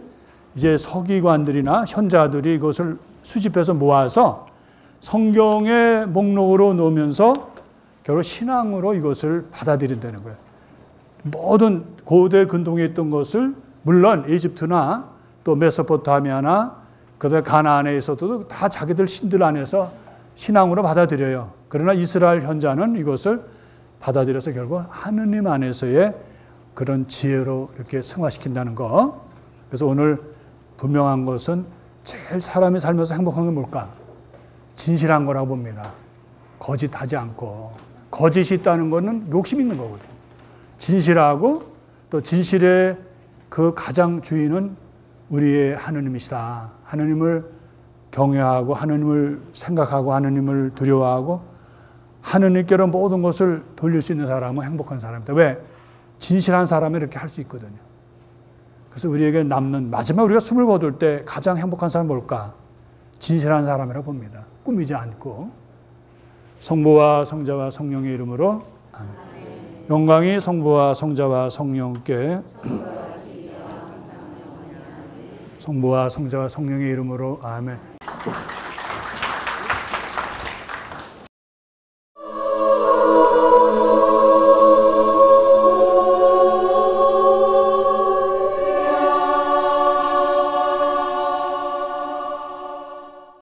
이제 서기관들이나 현자들이 이것을 수집해서 모아서 성경의 목록으로 놓으면서 결국 신앙으로 이것을 받아들인다는 거예요. 모든 고대 근동에 있던 것을 물론 이집트나 또 메소포타미아나 그다음에 가나안에서도 다 자기들 신들 안에서 신앙으로 받아들여요. 그러나 이스라엘 현자는 이것을 받아들여서 결국 하느님 안에서의 그런 지혜로 이렇게 승화시킨다는 거. 그래서 오늘 분명한 것은 제일 사람이 살면서 행복한 게 뭘까? 진실한 거라고 봅니다. 거짓하지 않고 거짓이 있다는 것은 욕심 있는 거거든요. 진실하고 또 진실의 그 가장 주인은 우리의 하느님이시다. 하느님을 경외하고 하느님을 생각하고 하느님을 두려워하고 하느님께로 모든 것을 돌릴 수 있는 사람은 행복한 사람이다. 왜? 진실한 사람이 이렇게 할 수 있거든요. 그래서 우리에게 남는 마지막 우리가 숨을 거둘 때 가장 행복한 사람은 뭘까? 진실한 사람이라고 봅니다. 꾸미지 않고 성부와 성자와 성령의 이름으로 영광이 성부와 성자와 성령께 성부와 성자와 성령의 이름으로 아멘.